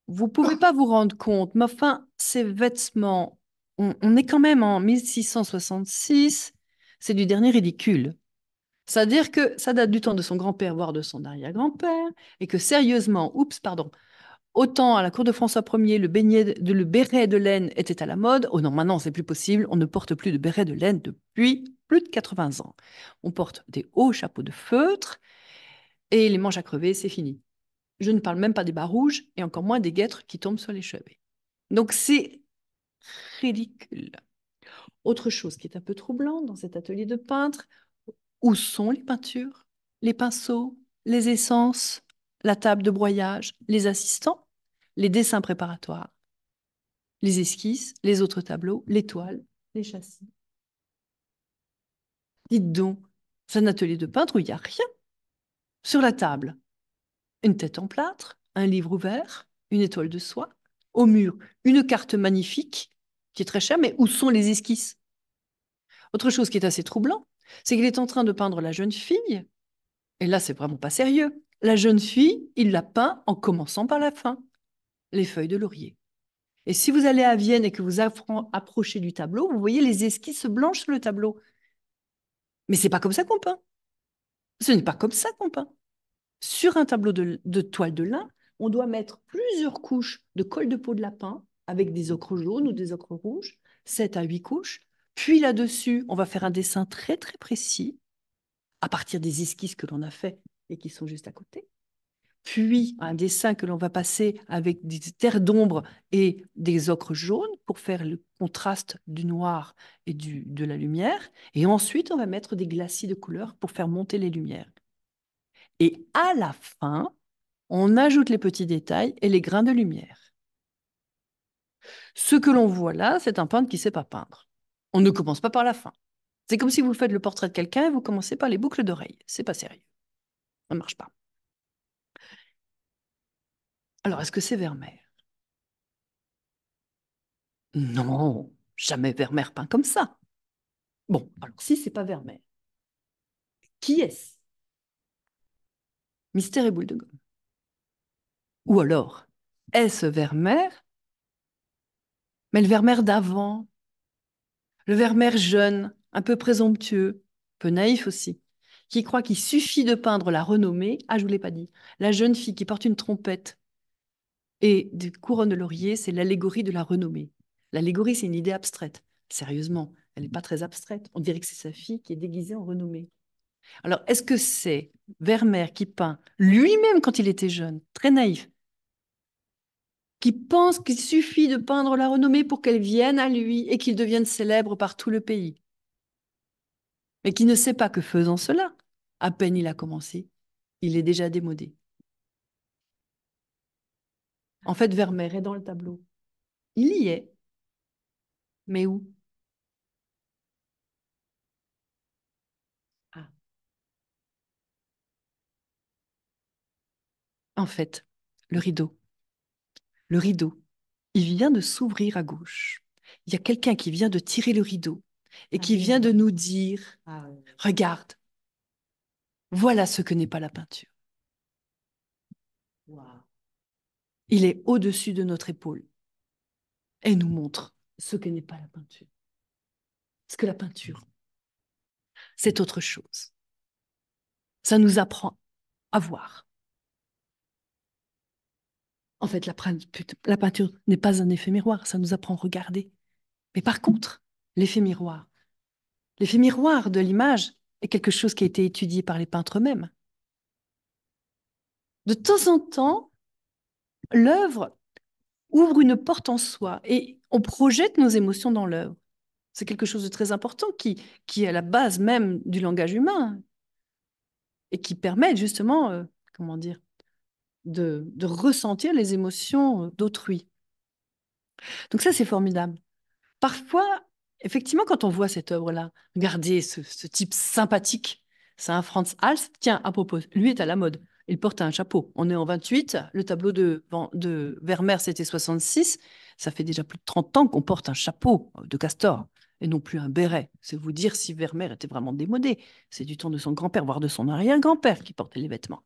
vous pouvez pas vous rendre compte, mais enfin, ces vêtements, on, est quand même en 1666, c'est du dernier ridicule. C'est-à-dire que ça date du temps de son grand-père, voire de son arrière-grand-père, et que sérieusement, oups, pardon, autant à la cour de François Ier, le, béret de laine était à la mode, oh non, maintenant c'est plus possible, on ne porte plus de béret de laine depuis plus de 80 ans. On porte des hauts chapeaux de feutre, et les manches à crever, c'est fini. Je ne parle même pas des bas rouges et encore moins des guêtres qui tombent sur les cheveux. Donc c'est ridicule. Autre chose qui est un peu troublant dans cet atelier de peintre, où sont les peintures, les pinceaux, les essences, la table de broyage, les assistants, les dessins préparatoires, les esquisses, les autres tableaux, les toiles, les châssis. Dites donc, c'est un atelier de peintre où il n'y a rien sur la table une tête en plâtre, un livre ouvert, une étoile de soie, au mur, une carte magnifique, qui est très chère, mais où sont les esquisses? Autre chose qui est assez troublant, c'est qu'il est en train de peindre la jeune fille, et là, c'est vraiment pas sérieux. La jeune fille, il la peint en commençant par la fin, les feuilles de laurier. Et si vous allez à Vienne et que vous approchez du tableau, vous voyez les esquisses blanches sur le tableau. Mais c'est pas comme ça qu'on peint. Ce n'est pas comme ça qu'on peint sur un tableau de, toile de lin, on doit mettre plusieurs couches de colle de peau de lapin avec des ocres jaunes ou des ocres rouges, 7 à 8 couches. Puis là-dessus, on va faire un dessin très très précis à partir des esquisses que l'on a fait et qui sont juste à côté. Puis un dessin que l'on va passer avec des terres d'ombre et des ocres jaunes pour faire le contraste du noir et du, de la lumière. Et ensuite, on va mettre des glacis de couleur pour faire monter les lumières. Et à la fin, on ajoute les petits détails et les grains de lumière. Ce que l'on voit là, c'est un peintre qui ne sait pas peindre. On ne commence pas par la fin. C'est comme si vous faites le portrait de quelqu'un et vous commencez par les boucles d'oreilles. C'est pas sérieux. Ça ne marche pas. Alors, est-ce que c'est Vermeer? Non, jamais Vermeer peint comme ça. Bon, alors si c'est pas Vermeer, qui est-ce? Mystère et boule de gomme. Ou alors, est-ce Vermeer? Mais le Vermeer d'avant, le Vermeer jeune, un peu présomptueux, peu naïf aussi, qui croit qu'il suffit de peindre la renommée, ah je vous l'ai pas dit, la jeune fille qui porte une trompette et des couronnes de laurier, c'est l'allégorie de la renommée. L'allégorie, c'est une idée abstraite. Sérieusement, elle n'est pas très abstraite. On dirait que c'est sa fille qui est déguisée en renommée. Alors, est-ce que c'est Vermeer qui peint lui-même quand il était jeune, très naïf, qui pense qu'il suffit de peindre la renommée pour qu'elle vienne à lui et qu'il devienne célèbre par tout le pays? Mais qui ne sait pas que faisant cela, à peine il a commencé, il est déjà démodé. En fait, Vermeer est dans le tableau. Il y est. Mais où? En fait, le rideau. Le rideau, il vient de s'ouvrir à gauche. Il y a quelqu'un qui vient de tirer le rideau et qui vient de nous dire, ah regarde, voilà ce que n'est pas la peinture. Il est au-dessus de notre épaule et nous montre ce que n'est pas la peinture. Parce que la peinture, c'est autre chose. Ça nous apprend à voir. En fait, la, peinture n'est pas un effet miroir, ça nous apprend à regarder. Mais par contre, l'effet miroir, L'effet miroir de l'image est quelque chose qui a été étudié par les peintres eux-mêmes. De temps en temps, l'œuvre ouvre une porte en soi et on projette nos émotions dans l'œuvre. C'est quelque chose de très important qui, qui est à la base même du langage humain et qui permet justement, euh, comment dire, de, ressentir les émotions d'autrui. Donc ça, c'est formidable. Parfois, effectivement, quand on voit cette œuvre-là, regardez ce, type sympathique, c'est un Franz Hals. Tiens, à propos, lui est à la mode. Il porte un chapeau. On est en 28. Le tableau de, de Vermeer, c'était 66. Ça fait déjà plus de 30 ans qu'on porte un chapeau de castor et non plus un béret. C'est vous dire si Vermeer était vraiment démodé. C'est du temps de son grand-père, voire de son arrière-grand-père qui portait les vêtements.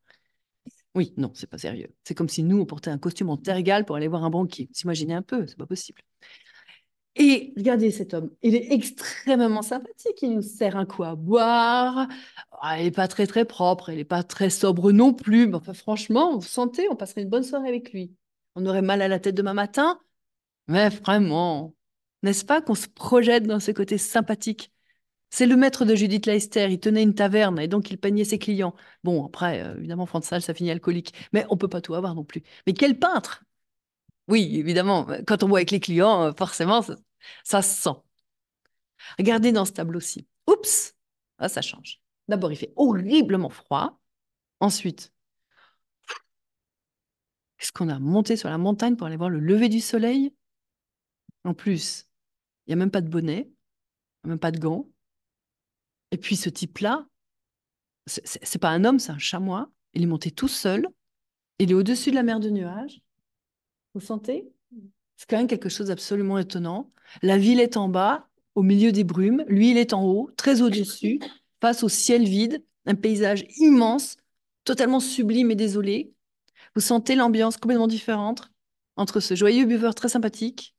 Oui, non, c'est pas sérieux. C'est comme si nous, on portait un costume en terre égale pour aller voir un banquier. S'imaginez un peu, c'est pas possible. Et regardez cet homme, il est extrêmement sympathique, il nous sert un coup à boire, ah, il n'est pas très très propre, il n'est pas très sobre non plus, mais enfin franchement, vous sentez, on passerait une bonne soirée avec lui. On aurait mal à la tête demain matin, mais vraiment, n'est-ce pas qu'on se projette dans ce côté sympathique? C'est le maître de Judith Leister, il tenait une taverne et donc il peignait ses clients. Bon, après, euh, évidemment, Franz ça finit alcoolique, mais on peut pas tout avoir non plus. Mais quel peintre oui, évidemment, quand on voit avec les clients, euh, forcément, ça se sent. Regardez dans ce tableau-ci. Oups, ah, ça change. D'abord, il fait horriblement froid. Ensuite, est-ce qu'on a monté sur la montagne pour aller voir le lever du soleil? En plus, il n'y a même pas de bonnet, même pas de gants. Et puis ce type-là, c'est pas un homme, c'est un chamois. Il est monté tout seul. Il est au-dessus de la mer de nuages. Vous sentez? C'est quand même quelque chose d'absolument étonnant. La ville est en bas, au milieu des brumes. Lui, il est en haut, très au-dessus, face au ciel vide, un paysage immense, totalement sublime et désolé. Vous sentez l'ambiance complètement différente entre ce joyeux buveur très sympathique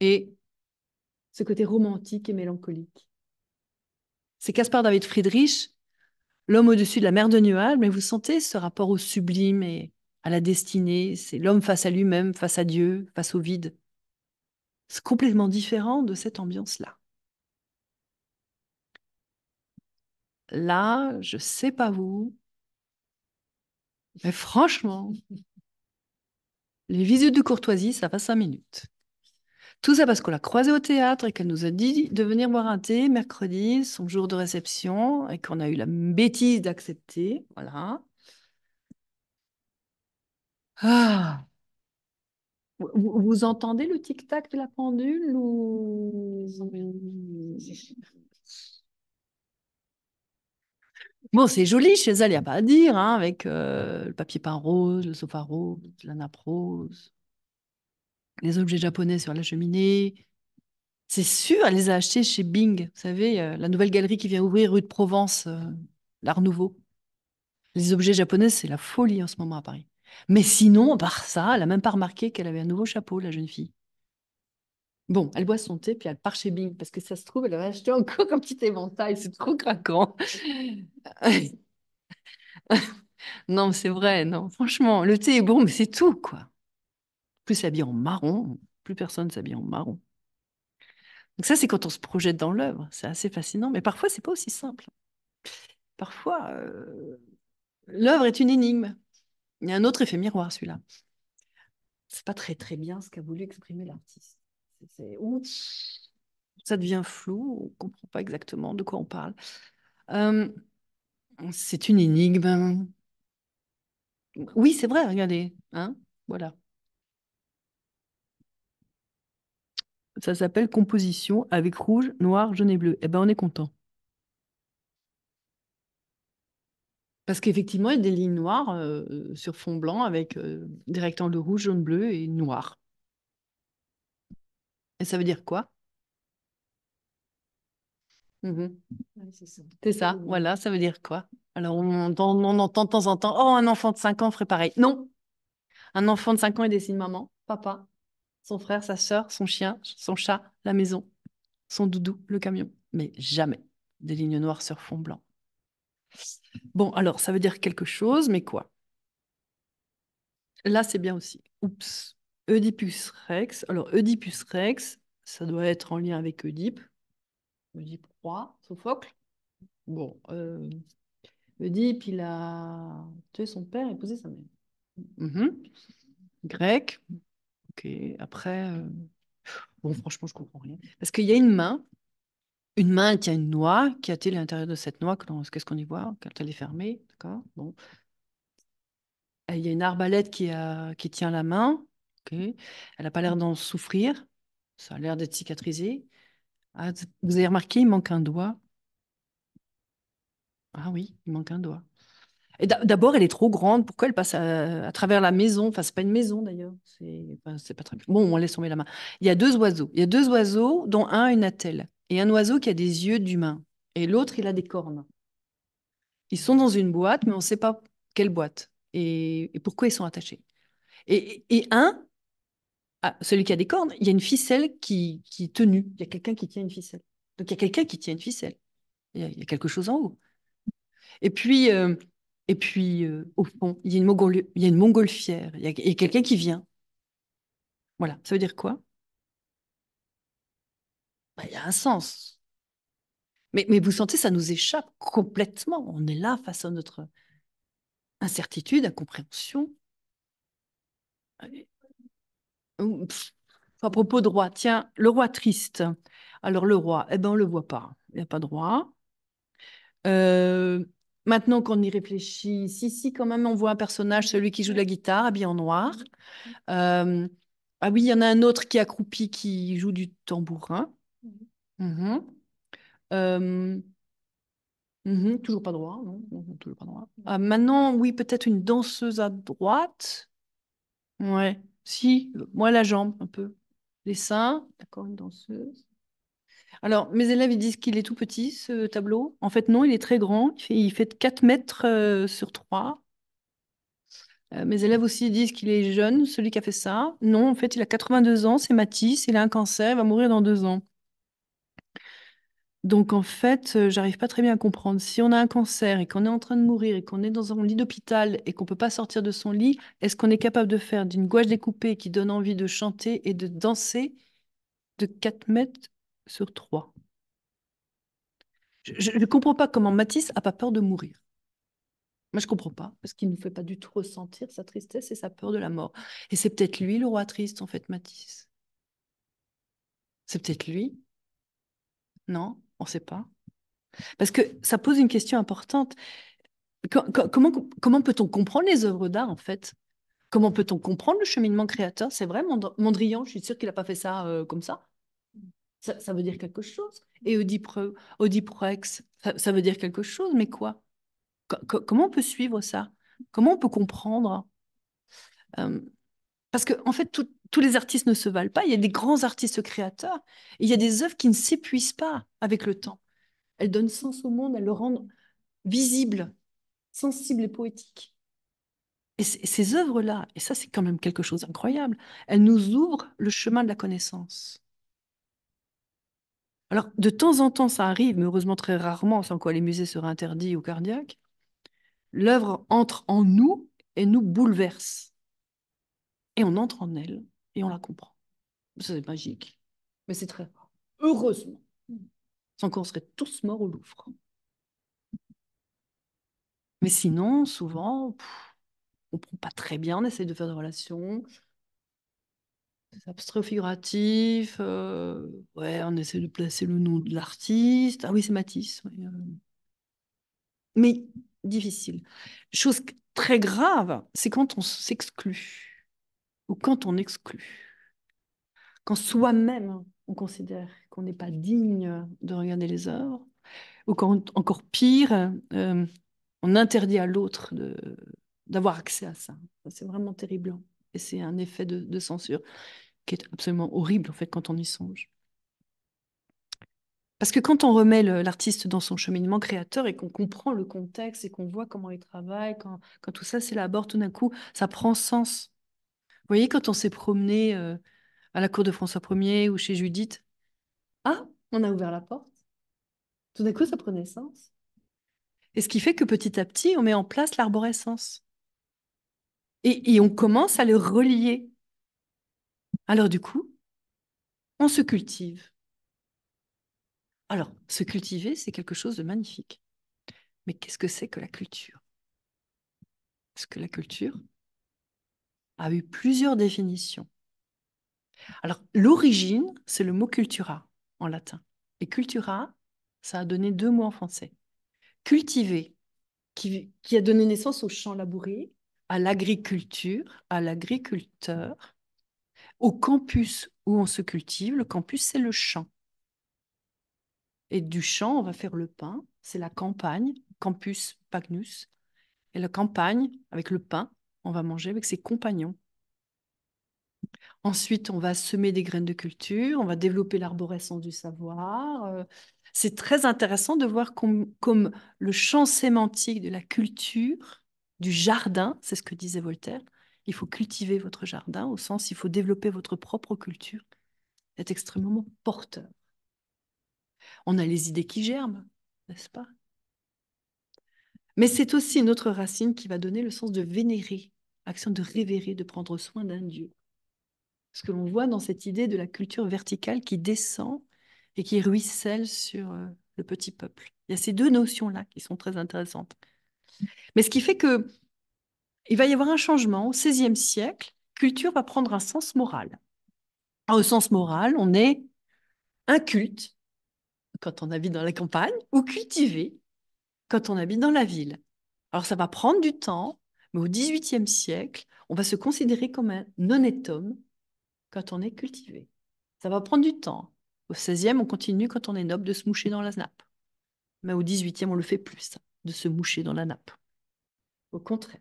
et ce côté romantique et mélancolique. C'est Caspar David Friedrich, l'homme au-dessus de la mer de nuages, mais vous sentez ce rapport au sublime et à la destinée, c'est l'homme face à lui-même, face à Dieu, face au vide. C'est complètement différent de cette ambiance-là. Là, je sais pas vous, mais franchement, les visites de courtoisie, ça va cinq minutes. Tout ça parce qu'on l'a croisée au théâtre et qu'elle nous a dit de venir boire un thé mercredi, son jour de réception, et qu'on a eu la bêtise d'accepter. Voilà. Ah. Vous, entendez le tic-tac de la pendule ou... Bon, c'est joli chez elle, il n'y a pas à dire, hein, avec euh, le papier peint rose, le sofa rose, la nappe rose, les objets japonais sur la cheminée. C'est sûr, elle les a achetés chez Bing, vous savez, euh, la nouvelle galerie qui vient ouvrir rue de Provence, euh, l'Art Nouveau. Les objets japonais, c'est la folie en ce moment à Paris. Mais sinon, par ça, elle n'a même pas remarqué qu'elle avait un nouveau chapeau, la jeune fille. Bon, elle boit son thé, puis elle part chez Bing, parce que ça se trouve, elle a acheté encore un petit éventail, c'est trop craquant. non, c'est vrai, non, franchement, le thé est bon, mais c'est tout, quoi. Plus s'habille en marron, plus personne s'habille en marron. Donc ça, c'est quand on se projette dans l'œuvre. C'est assez fascinant, mais parfois, c'est pas aussi simple. Parfois, euh, l'œuvre est une énigme. Il y a un autre effet miroir, celui-là. C'est pas très très bien ce qu'a voulu exprimer l'artiste. C'est ça devient flou, on comprend pas exactement de quoi on parle. Euh, c'est une énigme. Oui, c'est vrai, regardez. Hein voilà. Ça s'appelle composition avec rouge, noir, jaune et bleu. Eh ben, on est content. Parce qu'effectivement, il y a des lignes noires euh, sur fond blanc avec euh, des rectangles rouge, jaune, bleu et noir. Et ça veut dire quoi? Mhm. C'est ça, voilà, ça veut dire quoi? Alors, on, on, entend de temps en temps, oh, un enfant de 5 ans ferait pareil. Non, un enfant de 5 ans, il dessine maman, papa, son frère, sa soeur, son chien, son chat, la maison, son doudou, le camion. Mais jamais des lignes noires sur fond blanc. Bon, alors, ça veut dire quelque chose, mais quoi? Là, c'est bien aussi. Oups. Oedipus rex. Alors, Oedipus rex, ça doit être en lien avec Oedipe. Oedipe roi, Sophocle. Bon, euh, Oedipe, il a tué son père et épousé sa mère. Mhm. Grec. Ok, après... Euh, bon, franchement, je comprends rien. Parce qu'il y a une main une main tient une noix. Qu'y a-t-il à l'intérieur de cette noix Qu'est-ce qu'on y voit quand elle est fermée D'accord? Bon. Il y a une arbalète qui, qui tient la main. Elle n'a pas l'air d'en souffrir. Ça a l'air d'être cicatrisé. Ah, vous avez remarqué, il manque un doigt. Ah oui, il manque un doigt. D'abord, elle est trop grande. Pourquoi elle passe à, travers la maison? Enfin, c'est pas une maison d'ailleurs. C'est pas très. Bon, on laisse tomber la main. Il y a deux oiseaux. Il y a deux oiseaux, dont un une attelle et un oiseau qui a des yeux d'humain. Et l'autre, il a des cornes. Ils sont dans une boîte, mais on ne sait pas quelle boîte et, pourquoi ils sont attachés. Et, un, ah, celui qui a des cornes, il y a une ficelle qui, qui est tenue. Il y a quelqu'un qui tient une ficelle. Donc il y a quelqu'un qui tient une ficelle. Il y a, quelque chose en haut. Et puis, euh, et puis euh, au fond, il y a une, il y a montgolfière. Il y a, quelqu'un qui vient. Voilà. Ça veut dire quoi? Bah, il y a un sens. Mais, mais vous sentez, ça nous échappe complètement. On est là face à notre incertitude, incompréhension. à propos de roi, tiens, le roi triste. Alors le roi, eh ben on le voit pas. Il n'y a pas de roi. Euh, maintenant qu'on y réfléchit, si, si, quand même, on voit un personnage, celui qui joue de la guitare, habillé en noir. Euh, ah oui, il y en a un autre qui est accroupi, qui joue du tambourin. Mhm. Euh, mhm, toujours pas droit, non, toujours pas droit. Ah, maintenant, oui, peut-être une danseuse à droite. Ouais, si, moi la jambe un peu. Les seins, d'accord, une danseuse. Alors, mes élèves, disent qu'il est tout petit, ce tableau. En fait, non, il est très grand. Il fait, 4 mètres euh, sur 3. Euh, mes élèves aussi disent qu'il est jeune, celui qui a fait ça. Non, en fait, il a 82 ans, c'est Matisse, il a un cancer, il va mourir dans deux ans. Donc en fait, euh, j'arrive pas très bien à comprendre. Si on a un cancer et qu'on est en train de mourir et qu'on est dans un lit d'hôpital et qu'on peut pas sortir de son lit, est-ce qu'on est capable de faire d'une gouache découpée qui donne envie de chanter et de danser de 4 mètres sur 3 Je ne comprends pas comment Matisse a pas peur de mourir. Moi, je comprends pas, parce qu'il ne nous fait pas du tout ressentir sa tristesse et sa peur de la mort. Et c'est peut-être lui le roi triste, en fait, Matisse. C'est peut-être lui. Non on ne sait pas. Parce que ça pose une question importante. Comment, comment peut-on comprendre les œuvres d'art, en fait? Comment peut-on comprendre le cheminement créateur? C'est vrai, Mondrian, je suis sûre qu'il n'a pas fait ça euh, comme ça. Ça. veut dire quelque chose. Et Oedipe, Rex, ça, veut dire quelque chose, mais quoi? Comment on peut suivre ça? Comment on peut comprendre? Euh, Parce que, en fait, tous les artistes ne se valent pas. Il y a des grands artistes créateurs. il y a des œuvres qui ne s'épuisent pas avec le temps. Elles donnent sens au monde, elles le rendent visible, sensible et poétique. Et ces œuvres-là, et ça c'est quand même quelque chose d'incroyable, elles nous ouvrent le chemin de la connaissance. Alors, de temps en temps, ça arrive, mais heureusement très rarement, sans quoi les musées seraient interdits ou cardiaques. L'œuvre entre en nous et nous bouleverse. Et on entre en elle et on la comprend. C'est magique, mais c'est très rare. Heureusement. Sans qu'on serait tous morts au Louvre. Mais sinon, souvent, on ne comprend pas très bien, on essaie de faire des relations. Abstrait figuratif. Euh, ouais, on essaie de placer le nom de l'artiste. Ah oui, c'est Matisse. Euh. Mais difficile. Chose très grave, c'est quand on s'exclut ou quand on exclut. Quand soi-même, on considère qu'on n'est pas digne de regarder les œuvres, ou quand, encore pire, euh, on interdit à l'autre d'avoir accès à ça. C'est vraiment terrible. Et c'est un effet de, censure qui est absolument horrible, en fait, quand on y songe. Parce que quand on remet l'artiste dans son cheminement créateur et qu'on comprend le contexte et qu'on voit comment il travaille, quand, tout ça s'élabore, tout d'un coup, ça prend sens. Vous voyez, quand on s'est promené euh, à la cour de François Ier ou chez Judith, ah, on a ouvert la porte. Tout d'un coup, ça prenait sens. Et ce qui fait que petit à petit, on met en place l'arborescence. Et, on commence à le relier. Alors du coup, on se cultive. Alors, se cultiver, c'est quelque chose de magnifique. Mais qu'est-ce que c'est que la culture? Parce que la culture a eu plusieurs définitions. Alors, l'origine, c'est le mot cultura en latin. Et cultura, ça a donné deux mots en français cultivé, qui, a donné naissance au champ labouré, à l'agriculture, à l'agriculteur, au campus où on se cultive. Le campus, c'est le champ. Et du champ, on va faire le pain, c'est la campagne, campus pagnus. Et la campagne, avec le pain, on va manger avec ses compagnons. Ensuite, on va semer des graines de culture, on va développer l'arborescence du savoir, euh, c'est très intéressant de voir comme, le champ sémantique de la culture, du jardin, c'est ce que disait Voltaire, il faut cultiver votre jardin, au sens il faut développer votre propre culture, est extrêmement porteur. On a les idées qui germent, n'est-ce pas? Mais c'est aussi une autre racine qui va donner le sens de vénérer, action de révérer, de prendre soin d'un Dieu. Ce que l'on voit dans cette idée de la culture verticale qui descend et qui ruisselle sur euh, le petit peuple. Il y a ces deux notions-là qui sont très intéressantes. Mais ce qui fait que il va y avoir un changement. Au XVIe siècle, culture va prendre un sens moral. au sens moral, on est inculte quand on habite dans la campagne ou cultivé quand on habite dans la ville. Alors ça va prendre du temps, mais au XVIIIe siècle, on va se considérer comme un honnête homme quand on est cultivé. Ça va prendre du temps. Au 16e, on continue, quand on est noble, de se moucher dans la nappe. Mais au 18e, on le fait plus, de se moucher dans la nappe. Au contraire,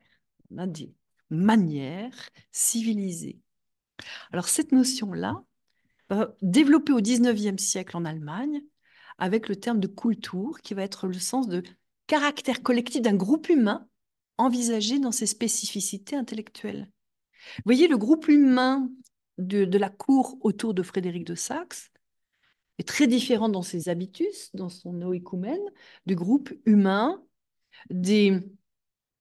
des manières civilisées. Alors cette notion-là va développer au 19e siècle en Allemagne avec le terme de Kultur, qui va être le sens de caractère collectif d'un groupe humain envisagé dans ses spécificités intellectuelles. Vous voyez, le groupe humain de, de la cour autour de Frédéric de Saxe est très différent dans ses habitus, dans son oïkoumène, du groupe humain des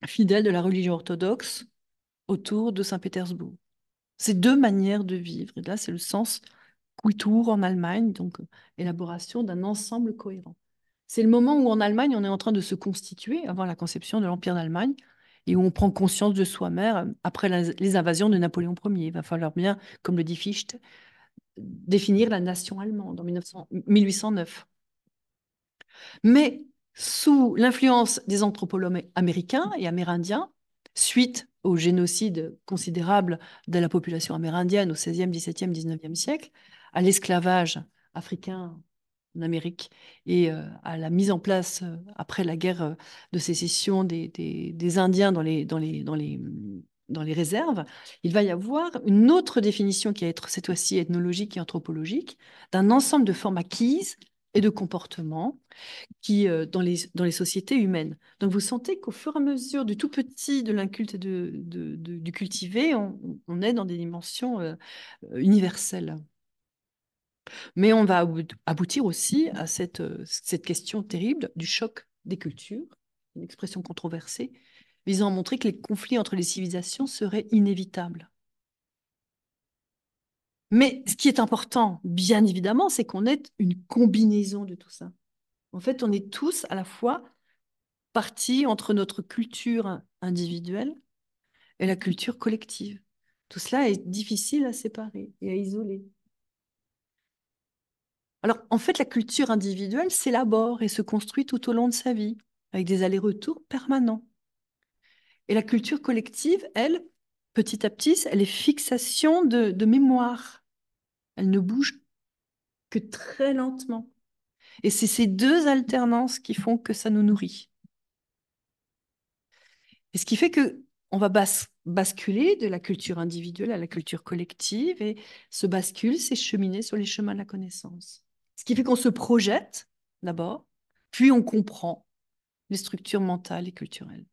fidèles de la religion orthodoxe autour de Saint-Pétersbourg. C'est deux manières de vivre. Et là, c'est le sens Kultur en Allemagne, donc élaboration d'un ensemble cohérent. C'est le moment où en Allemagne, on est en train de se constituer avant la conception de l'Empire d'Allemagne et où on prend conscience de soi-même après les invasions de Napoléon Ier. Il va falloir bien, comme le dit Fichte, définir la nation allemande en 1809. Mais sous l'influence des anthropologues américains et amérindiens, suite au génocide considérable de la population amérindienne au XVIe, XVIIe, XIXe siècle, à l'esclavage africain en Amérique et euh, à la mise en place, euh, après la guerre euh, de sécession des, Indiens dans les dans les réserves, il va y avoir une autre définition qui va être cette fois-ci ethnologique et anthropologique d'un ensemble de formes acquises et de comportements qui, euh, dans, les, dans sociétés humaines. Donc vous sentez qu'au fur et à mesure du tout petit, de l'inculte et du cultivé, on, est dans des dimensions euh, universelles. Mais on va aboutir aussi à euh, cette question terrible du choc des cultures, une expression controversée, visant à montrer que les conflits entre les civilisations seraient inévitables. Mais ce qui est important, bien évidemment, c'est qu'on est une combinaison de tout ça. En fait, on est tous à la fois partie entre notre culture individuelle et la culture collective. Tout cela est difficile à séparer et à isoler. Alors, en fait, la culture individuelle s'élabore et se construit tout au long de sa vie, avec des allers-retours permanents. Et la culture collective, elle, petit à petit, elle est fixation de, de mémoire. Elle ne bouge que très lentement. Et c'est ces deux alternances qui font que ça nous nourrit. Et ce qui fait que on va basculer de la culture individuelle à la culture collective et ce bascule, c'est cheminer sur les chemins de la connaissance. Ce qui fait qu'on se projette d'abord, puis on comprend les structures mentales et culturelles.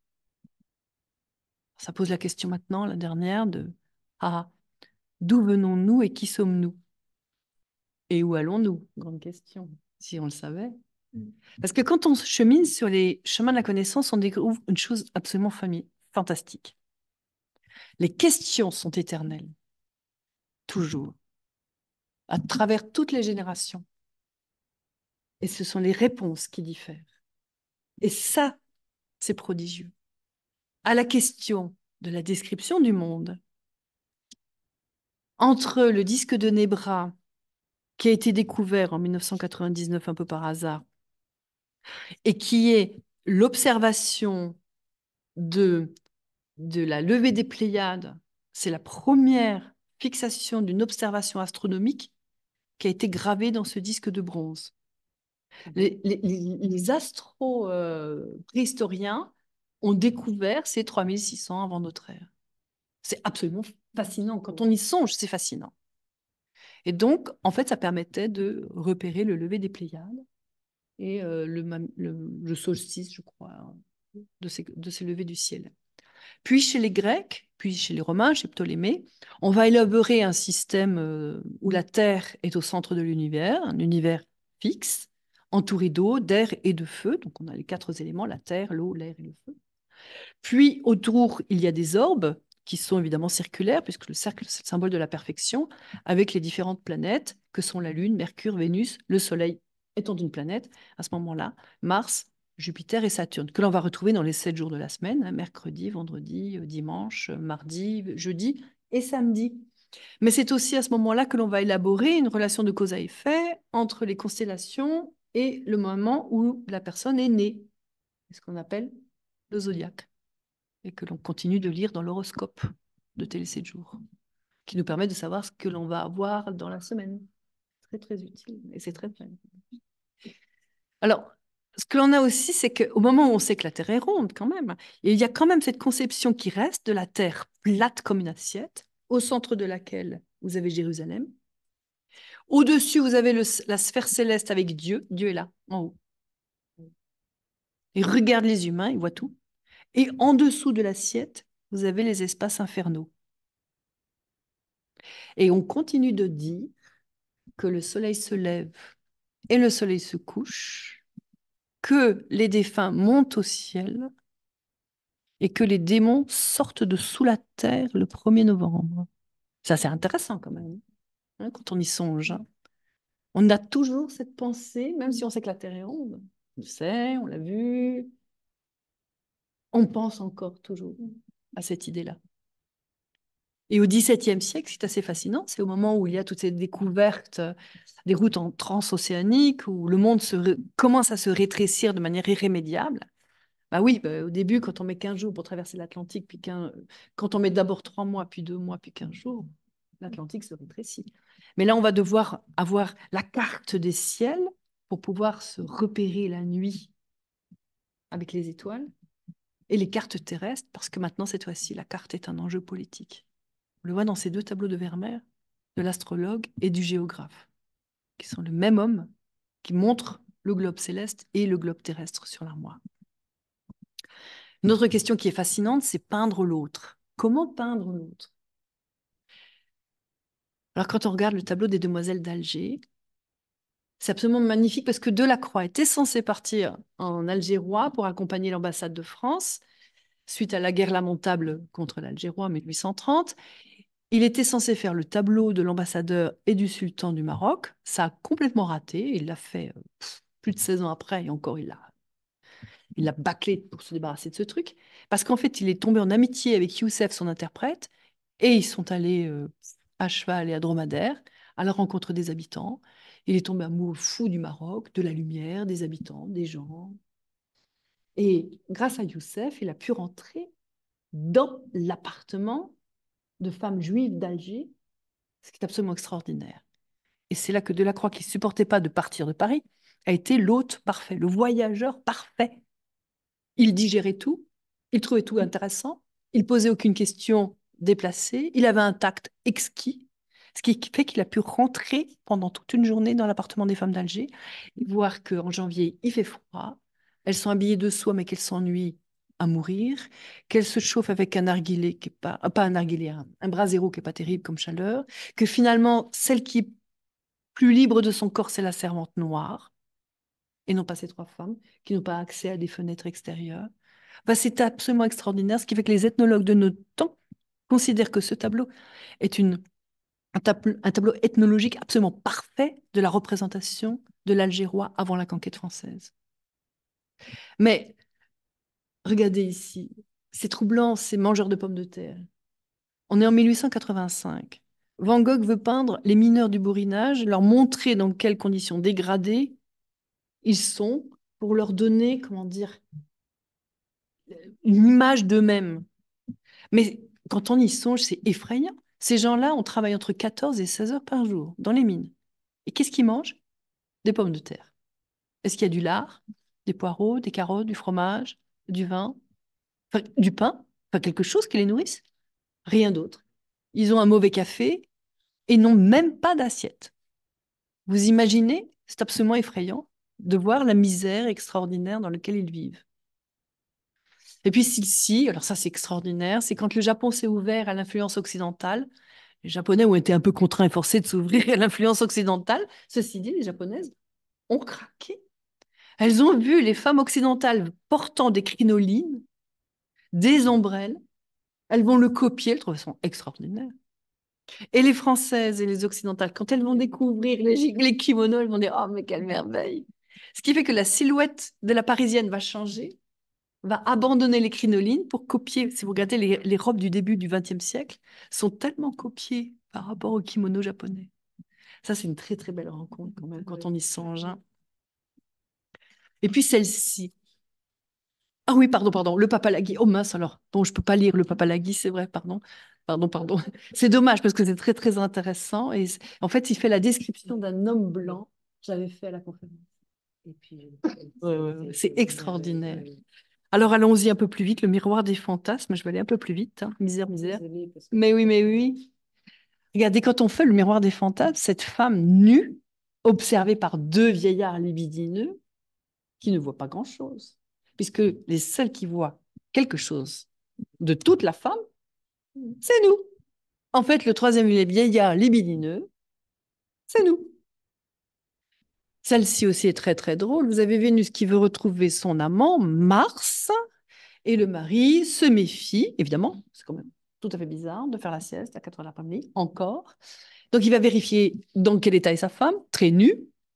Ça pose la question maintenant, la dernière, de ah, d'où venons-nous et qui sommes-nous? Et où allons-nous? Grande question, si on le savait. Mm. Parce que quand on chemine sur les chemins de la connaissance, on découvre une chose absolument fantastique. Les questions sont éternelles, toujours, à travers toutes les générations. Et ce sont les réponses qui diffèrent. Et ça, c'est prodigieux. À la question de la description du monde, entre le disque de Nebra, qui a été découvert en 1999 un peu par hasard, et qui est l'observation de, de la levée des Pléiades. C'est la première fixation d'une observation astronomique qui a été gravée dans ce disque de bronze. Les, les, astro euh, préhistoriens ont découvert ces 3600 avant notre ère. C'est absolument fascinant. Quand on y songe, c'est fascinant. Et donc, en fait, ça permettait de repérer le lever des Pléiades et euh, le, solstice, je crois, de ces, de ces levées du ciel. Puis chez les Grecs, puis chez les Romains, chez Ptolémée, on va élaborer un système euh, où la Terre est au centre de l'univers, un univers fixe, entouré d'eau, d'air et de feu. Donc on a les quatre éléments, la terre, l'eau, l'air et le feu. Puis autour, il y a des orbes qui sont évidemment circulaires, puisque le cercle, c'est le symbole de la perfection, avec les différentes planètes que sont la Lune, Mercure, Vénus, le Soleil étant une planète, à ce moment-là, Mars, Jupiter et Saturne, que l'on va retrouver dans les sept jours de la semaine, hein, mercredi, vendredi, euh, dimanche, mardi, jeudi et samedi. Mais c'est aussi à ce moment-là que l'on va élaborer une relation de cause à effet entre les constellations et le moment où la personne est née, ce qu'on appelle le zodiaque, et que l'on continue de lire dans l'horoscope de Télé 7 jours, qui nous permet de savoir ce que l'on va avoir dans la semaine. Très, très utile, et c'est très bien. Alors, ce que l'on a aussi, c'est qu'au moment où on sait que la Terre est ronde, quand même, il y a quand même cette conception qui reste de la Terre plate comme une assiette, au centre de laquelle vous avez Jérusalem. Au-dessus, vous avez la sphère céleste avec Dieu. Dieu est là, en haut. Il regarde les humains, il voit tout. Et en dessous de l'assiette, vous avez les espaces infernaux. Et on continue de dire que le soleil se lève et le soleil se couche, que les défunts montent au ciel et que les démons sortent de sous la terre le 1er novembre. Ça, c'est intéressant quand même, hein, quand on y songe. Hein. On a toujours cette pensée, même si on sait que la terre est ronde. On le sait, on l'a vu. On pense encore toujours à cette idée-là. Et au XVIIe siècle, c'est assez fascinant, c'est au moment où il y a toutes ces découvertes des routes en transocéanique, où le monde commence à se rétrécir de manière irrémédiable. Bah oui, bah, au début, quand on met 15 jours pour traverser l'Atlantique, puis quand on met d'abord 3 mois, puis 2 mois, puis 15 jours, l'Atlantique se rétrécit. Mais là, on va devoir avoir la carte des ciels pour pouvoir se repérer la nuit avec les étoiles et les cartes terrestres, parce que maintenant, cette fois-ci, la carte est un enjeu politique. On le voit dans ces deux tableaux de Vermeer, de l'astrologue et du géographe, qui sont le même homme, qui montre le globe céleste et le globe terrestre sur l'armoire. Une autre question qui est fascinante, c'est peindre l'autre. Comment peindre l'autre? Alors quand on regarde le tableau des demoiselles d'Alger, c'est absolument magnifique parce que Delacroix était censé partir en Algérois pour accompagner l'ambassade de France suite à la guerre lamentable contre l'Algérois en 1830. Il était censé faire le tableau de l'ambassadeur et du sultan du Maroc. Ça a complètement raté. Il l'a fait euh, plus de 16 ans après et encore il l'a il bâclé pour se débarrasser de ce truc. Parce qu'en fait, il est tombé en amitié avec Youssef, son interprète, et ils sont allés euh, à cheval et à dromadaire à la rencontre des habitants. Il est tombé amoureux fou du Maroc, de la lumière, des habitants, des gens. Et grâce à Youssef, il a pu rentrer dans l'appartement de femmes juives d'Alger, ce qui est absolument extraordinaire. Et c'est là que Delacroix, qui ne supportait pas de partir de Paris, a été l'hôte parfait, le voyageur parfait. Il digérait tout, il trouvait tout intéressant, il posait aucune question déplacée, il avait un tact exquis, ce qui fait qu'il a pu rentrer pendant toute une journée dans l'appartement des femmes d'Alger et voir qu'en janvier, il fait froid, elles sont habillées de soie mais qu'elles s'ennuient à mourir, qu'elles se chauffent avec un qui est pas, pas un un, un brasero qui est pas terrible comme chaleur, que finalement, celle qui est plus libre de son corps, c'est la servante noire, et non pas ces trois femmes qui n'ont pas accès à des fenêtres extérieures. C'est absolument extraordinaire, ce qui fait que les ethnologues de notre temps considèrent que ce tableau est une, un, tableau, ethnologique absolument parfait de la représentation de l'Algérois avant la conquête française. Mais regardez ici, c'est troublant, ces mangeurs de pommes de terre. On est en 1885. Van Gogh veut peindre les mineurs du bourrinage, leur montrer dans quelles conditions dégradées ils sont pour leur donner, comment dire, une image d'eux-mêmes. Mais quand on y songe, c'est effrayant. Ces gens-là, on travaille entre 14 et 16 heures par jour dans les mines. Et qu'est-ce qu'ils mangent? Des pommes de terre. Est-ce qu'il y a du lard, des poireaux, des carottes, du fromage, du vin, du pain, quelque chose qui les nourrisse? Rien d'autre. Ils ont un mauvais café et n'ont même pas d'assiette. Vous imaginez C'est absolument effrayant de voir la misère extraordinaire dans laquelle ils vivent. Et puis ici, alors ça c'est extraordinaire, c'est quand le Japon s'est ouvert à l'influence occidentale, les Japonais ont été un peu contraints et forcés de s'ouvrir à l'influence occidentale. Ceci dit, les Japonaises ont craqué. Elles ont vu les femmes occidentales portant des crinolines, des ombrelles. Elles vont le copier, elles trouvent ça extraordinaire. Et les Françaises et les Occidentales, quand elles vont découvrir les, les kimonos, elles vont dire Oh, mais quelle merveille Ce qui fait que la silhouette de la Parisienne va changer, va abandonner les crinolines pour copier. Si vous regardez les, les robes du début du XXe siècle, sont tellement copiées par rapport aux kimonos japonais. Ça, c'est une très très belle rencontre quand même, quand on y songe. Hein. Et puis celle-ci. Ah oui, pardon, pardon, le papalagui. Oh mince alors. Bon, je peux pas lire le papalagui, c'est vrai, pardon. Pardon, pardon. C'est dommage parce que c'est très très intéressant. Et en fait, il fait la description d'un homme blanc. J'avais fait à la conférence. Et puis, ouais, ouais, c'est extraordinaire. Alors allons-y un peu plus vite. Le miroir des fantasmes. Je vais aller un peu plus vite. Hein. Misère, misère. Mais oui, mais oui. Regardez, quand on fait le miroir des fantasmes, cette femme nue, observée par deux vieillards libidineux, qui ne voient pas grand-chose, puisque les seuls qui voient quelque chose de toute la femme, c'est nous. En fait, le troisième vieillard libidineux, c'est nous. Celle-ci aussi est très très drôle. Vous avez Vénus qui veut retrouver son amant, Mars, et le mari se méfie, évidemment, c'est quand même tout à fait bizarre de faire la sieste à 4 heures l'après-midi, encore. Donc il va vérifier dans quel état est sa femme, très nue,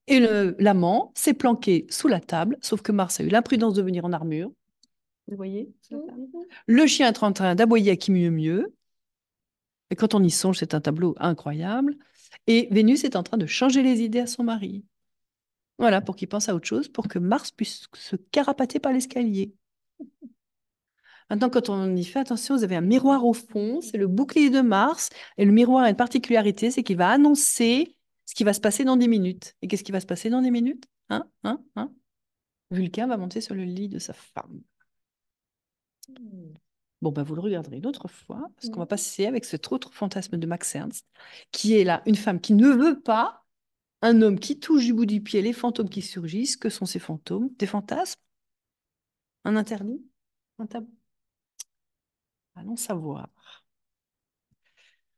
et l'amant s'est planqué sous la table, sauf que Mars a eu l'imprudence de venir en armure. Vous voyez Le chien est en train d'aboyer à qui mieux mieux. Et quand on y songe, c'est un tableau incroyable. Et Vénus est en train de changer les idées à son mari. Voilà, pour qu'il pense à autre chose, pour que Mars puisse se carapater par l'escalier. Maintenant, quand on y fait attention, vous avez un miroir au fond, c'est le bouclier de Mars. Et le miroir a une particularité, c'est qu'il va annoncer ce qui va se passer dans 10 minutes. Et qu'est-ce qui va se passer dans 10 minutes? Hein, hein, hein Vulcain va monter sur le lit de sa femme. Bon, ben, vous le regarderez une autre fois, parce qu'on va passer avec cet autre fantasme de Max Ernst, qui est là une femme qui ne veut pas, un homme qui touche du bout du pied les fantômes qui surgissent. Que sont ces fantômes? Des fantasmes? Un interdit? Un tabou? Allons savoir.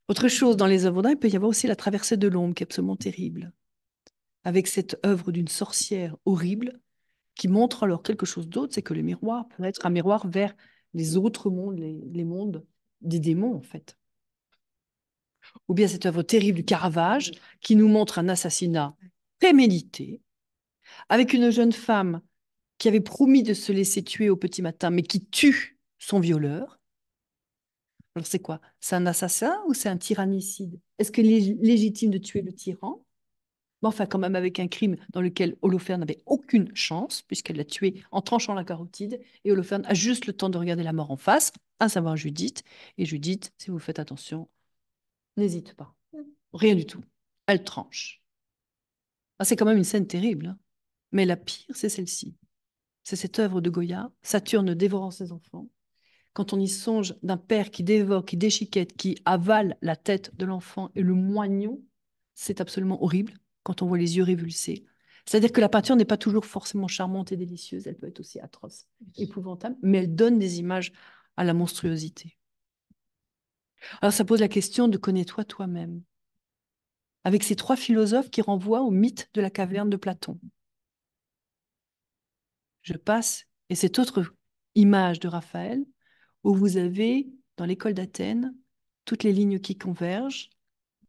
Autre chose, dans les œuvres d'art, il peut y avoir aussi la traversée de l'ombre, qui est absolument terrible. Avec cette œuvre d'une sorcière horrible, qui montre alors quelque chose d'autre, c'est que le miroir peut être un miroir vers les autres mondes, les, les mondes des démons, en fait. Ou bien cette œuvre terrible du Caravage qui nous montre un assassinat prémédité avec une jeune femme qui avait promis de se laisser tuer au petit matin, mais qui tue son violeur. Alors c'est quoi? C'est un assassin ou c'est un tyrannicide? Est-ce qu'il est légitime de tuer le tyran? Mais enfin, quand même avec un crime dans lequel Holoferne n'avait aucune chance, puisqu'elle l'a tué en tranchant la carotide, et Holoferne a juste le temps de regarder la mort en face, à savoir Judith. Et Judith, si vous faites attention, n'hésite pas. Rien du tout. Elle tranche. Ah, c'est quand même une scène terrible. Hein. Mais la pire, c'est celle-ci. C'est cette œuvre de Goya, Saturne dévorant ses enfants. Quand on y songe d'un père qui dévore, qui déchiquette, qui avale la tête de l'enfant et le moignon, c'est absolument horrible quand on voit les yeux révulsés. C'est-à-dire que la peinture n'est pas toujours forcément charmante et délicieuse, elle peut être aussi atroce, épouvantable, mais elle donne des images à la monstruosité. Alors ça pose la question de connais-toi toi-même avec ces trois philosophes qui renvoient au mythe de la caverne de Platon. Je passe, et cette autre image de Raphaël, où vous avez, dans l'école d'Athènes, toutes les lignes qui convergent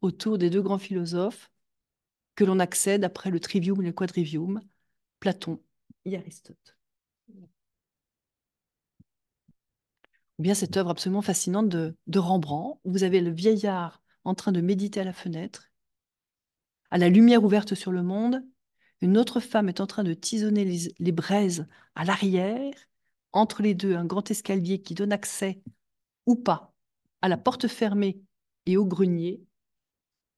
autour des deux grands philosophes que l'on accède après le trivium et le quadrivium, Platon et Aristote. Ou bien cette œuvre absolument fascinante de, de Rembrandt, où vous avez le vieillard en train de méditer à la fenêtre, à la lumière ouverte sur le monde, une autre femme est en train de tisonner les, braises à l'arrière, entre les deux, un grand escalier qui donne accès ou pas à la porte fermée et au grenier.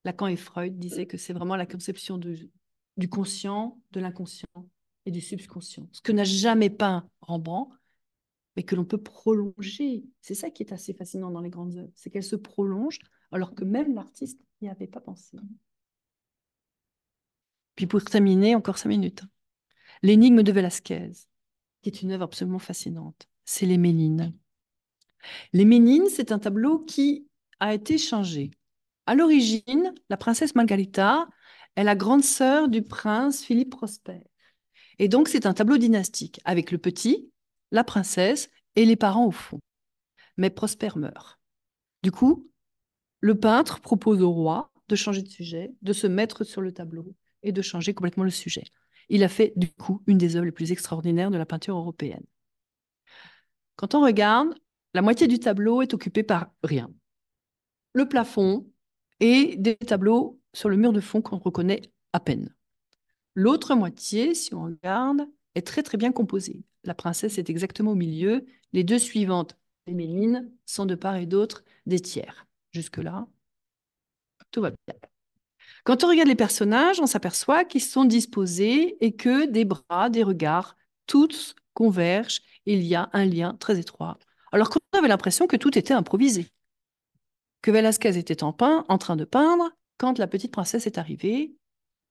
Lacan et Freud disaient que c'est vraiment la conception du conscient, de l'inconscient et du subconscient. Ce que n'a jamais peint Rembrandt, mais que l'on peut prolonger. C'est ça qui est assez fascinant dans les grandes œuvres, c'est qu'elles se prolongent alors que même l'artiste n'y avait pas pensé. Puis pour terminer, encore cinq minutes. L'énigme de Velázquez, qui est une œuvre absolument fascinante, c'est les Ménines. Les Ménines, c'est un tableau qui a été changé. À l'origine, la princesse Margarita est la grande sœur du prince Philippe Prosper. Et donc, c'est un tableau dynastique, avec le petit, la princesse et les parents au fond. Mais Prosper meurt. Du coup, le peintre propose au roi de changer de sujet, de se mettre sur le tableau et de changer complètement le sujet. Il a fait du coup une des œuvres les plus extraordinaires de la peinture européenne. Quand on regarde, la moitié du tableau est occupée par rien. Le plafond et des tableaux sur le mur de fond qu'on reconnaît à peine. L'autre moitié, si on regarde, est très très bien composée. La princesse est exactement au milieu. Les deux suivantes, les sont de part et d'autre des tiers. Jusque-là, tout va bien. Quand on regarde les personnages, on s'aperçoit qu'ils sont disposés et que des bras, des regards, tous convergent. il y a un lien très étroit. Alors qu'on avait l'impression que tout était improvisé. Que Velasquez était en, en train de peindre quand la petite princesse est arrivée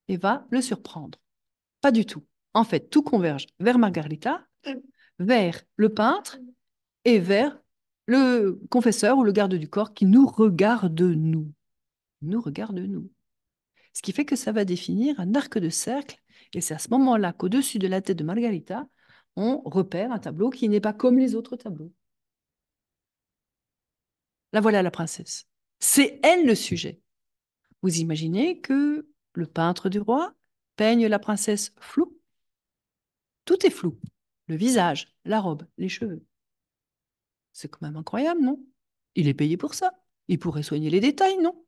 et va le surprendre. Pas du tout. En fait, tout converge vers Margarita, vers le peintre et vers le confesseur ou le garde du corps qui nous regarde nous. Nous regarde nous. Ce qui fait que ça va définir un arc de cercle. Et c'est à ce moment-là qu'au-dessus de la tête de Margarita, on repère un tableau qui n'est pas comme les autres tableaux. La voilà la princesse. C'est elle le sujet. Vous imaginez que le peintre du roi peigne la princesse floue Tout est flou. Le visage, la robe, les cheveux. C'est quand même incroyable, non? Il est payé pour ça. Il pourrait soigner les détails, non?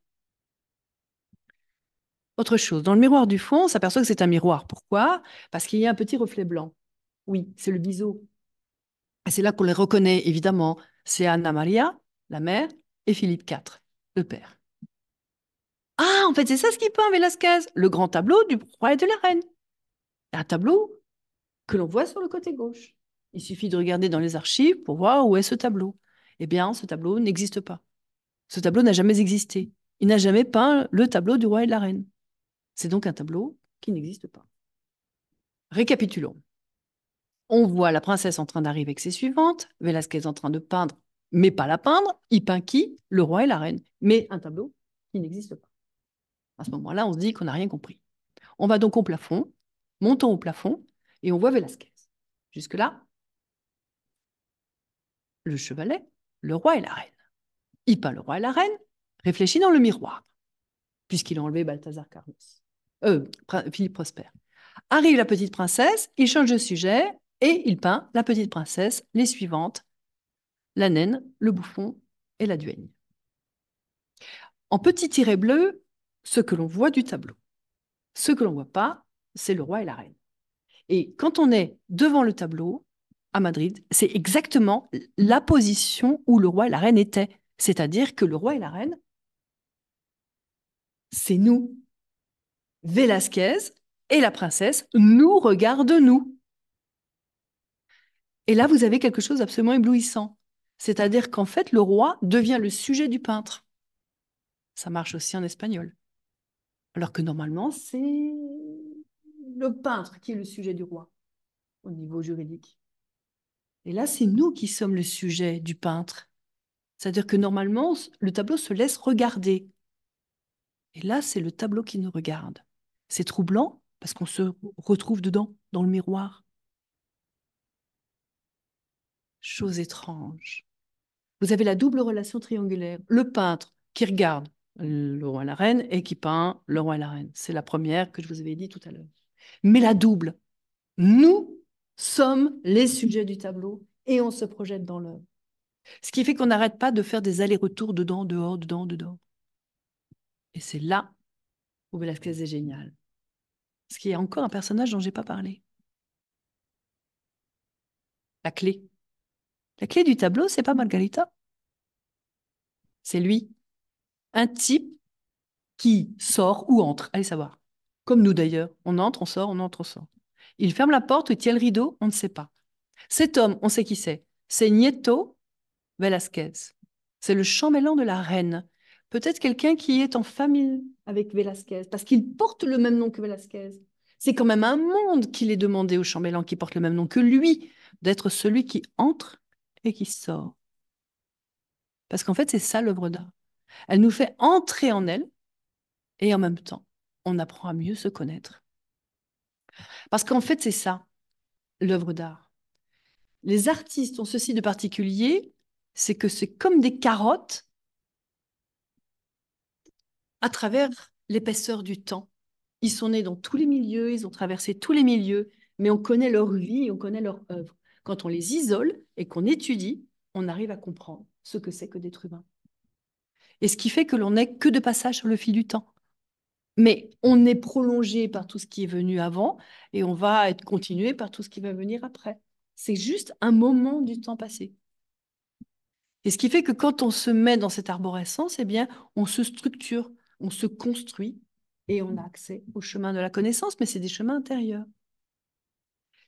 Autre chose, dans le miroir du fond, on s'aperçoit que c'est un miroir. Pourquoi? Parce qu'il y a un petit reflet blanc. Oui, c'est le biseau. Et c'est là qu'on les reconnaît, évidemment. C'est Anna Maria, la mère, et Philippe IV, le père. Ah, en fait, c'est ça ce qui peint Velasquez, le grand tableau du roi et de la reine. Un tableau que l'on voit sur le côté gauche. Il suffit de regarder dans les archives pour voir où est ce tableau. Eh bien, ce tableau n'existe pas. Ce tableau n'a jamais existé. Il n'a jamais peint le tableau du roi et de la reine. C'est donc un tableau qui n'existe pas. Récapitulons. On voit la princesse en train d'arriver avec ses suivantes, Velasquez en train de peindre, mais pas la peindre. Il peint qui? Le roi et la reine. Mais un tableau qui n'existe pas. À ce moment-là, on se dit qu'on n'a rien compris. On va donc au plafond, montons au plafond, et on voit Velasquez. Jusque-là, le chevalet, le roi et la reine. Il peint le roi et la reine, réfléchit dans le miroir, puisqu'il a enlevé Balthazar Carlos, euh, Philippe Prosper. Arrive la petite princesse, il change de sujet et il peint la petite princesse, les suivantes, la naine, le bouffon et la duègne. En petit tiret bleu, ce que l'on voit du tableau. Ce que l'on ne voit pas, c'est le roi et la reine. Et quand on est devant le tableau, à Madrid, c'est exactement la position où le roi et la reine étaient. C'est-à-dire que le roi et la reine, c'est nous. Velasquez et la princesse nous regardent nous. Et là, vous avez quelque chose d'absolument éblouissant. C'est-à-dire qu'en fait, le roi devient le sujet du peintre. Ça marche aussi en espagnol. Alors que normalement, c'est le peintre qui est le sujet du roi au niveau juridique. Et là, c'est nous qui sommes le sujet du peintre. C'est-à-dire que normalement, le tableau se laisse regarder. Et là, c'est le tableau qui nous regarde. C'est troublant parce qu'on se retrouve dedans, dans le miroir. Chose étrange. Vous avez la double relation triangulaire. Le peintre qui regarde le roi et la reine et qui peint le roi et la reine. C'est la première que je vous avais dit tout à l'heure. Mais la double, nous sommes les sujets du tableau et on se projette dans l'œuvre. Ce qui fait qu'on n'arrête pas de faire des allers-retours dedans, dehors, dedans, dedans. Et c'est là où Velasquez est génial. Ce qui est encore un personnage dont je n'ai pas parlé. La clé. La clé du tableau, c'est pas Margarita. C'est lui. Un type qui sort ou entre, allez savoir. Comme nous d'ailleurs. On entre, on sort, on entre, on sort. Il ferme la porte ou tient le rideau, on ne sait pas. Cet homme, on sait qui c'est. C'est Nieto Velasquez. C'est le chambellan de la reine. Peut-être quelqu'un qui est en famille avec Velasquez, parce qu'il porte le même nom que Velasquez. C'est quand même un monde qu'il est demandé au chambellan qui porte le même nom que lui, d'être celui qui entre et qui sort. Parce qu'en fait, c'est ça l'œuvre d'art. Elle nous fait entrer en elle et en même temps, on apprend à mieux se connaître. Parce qu'en fait, c'est ça, l'œuvre d'art. Les artistes ont ceci de particulier, c'est que c'est comme des carottes à travers l'épaisseur du temps. Ils sont nés dans tous les milieux, ils ont traversé tous les milieux, mais on connaît leur vie on connaît leur œuvre. Quand on les isole et qu'on étudie, on arrive à comprendre ce que c'est que d'être humain. Et ce qui fait que l'on n'est que de passage sur le fil du temps. Mais on est prolongé par tout ce qui est venu avant et on va être continué par tout ce qui va venir après. C'est juste un moment du temps passé. Et ce qui fait que quand on se met dans cette arborescence, eh bien, on se structure, on se construit et on a accès au chemin de la connaissance, mais c'est des chemins intérieurs.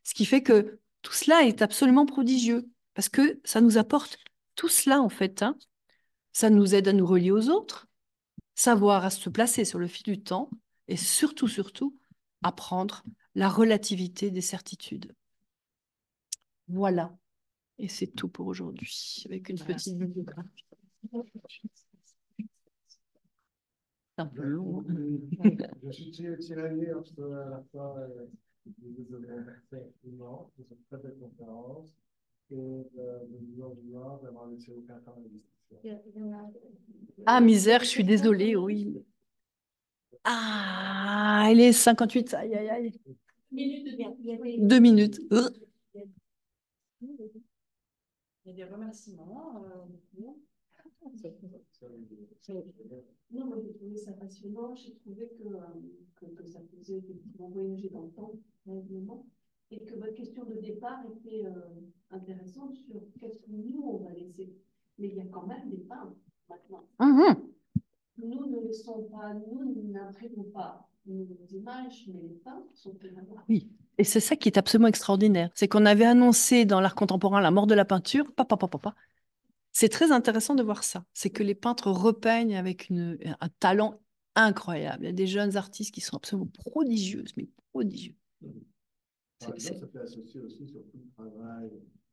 Ce qui fait que tout cela est absolument prodigieux, parce que ça nous apporte tout cela, en fait. Hein. Ça nous aide à nous relier aux autres, savoir à se placer sur le fil du temps, et surtout, surtout, apprendre la relativité des certitudes. Voilà. Et c'est tout pour aujourd'hui, avec une petite bibliographie. Un peu long. Je suis tiraillé entre la fois euh, les effectivement, c'est une très belle conférence, et le jour du noir d'avoir laissé aucun temps à discussion. Ah, misère, je suis désolée, oui. Ah, elle est 58, aïe, aïe, aïe. Deux minutes. Euh. Il y a des remerciements. Euh, non, j'ai trouvé ça passionnant. J'ai trouvé que, ça faisait effectivement voyager dans le temps, réellement, et que votre question de départ était euh, intéressante sur qu'est-ce que nous on va laisser. Mais il y a quand même des peintres maintenant. Mmh. Nous ne laissons pas, nous n'imprimons pas nos images, mais les peintres sont là. Oui. Et c'est ça qui est absolument extraordinaire. C'est qu'on avait annoncé dans l'art contemporain la mort de la peinture. Papa, papa, papa. C'est très intéressant de voir ça. C'est que les peintres repeignent avec une, un talent incroyable. Il y a des jeunes artistes qui sont absolument prodigieux, mais prodigieux. Ça fait associer aussi sur tout le travail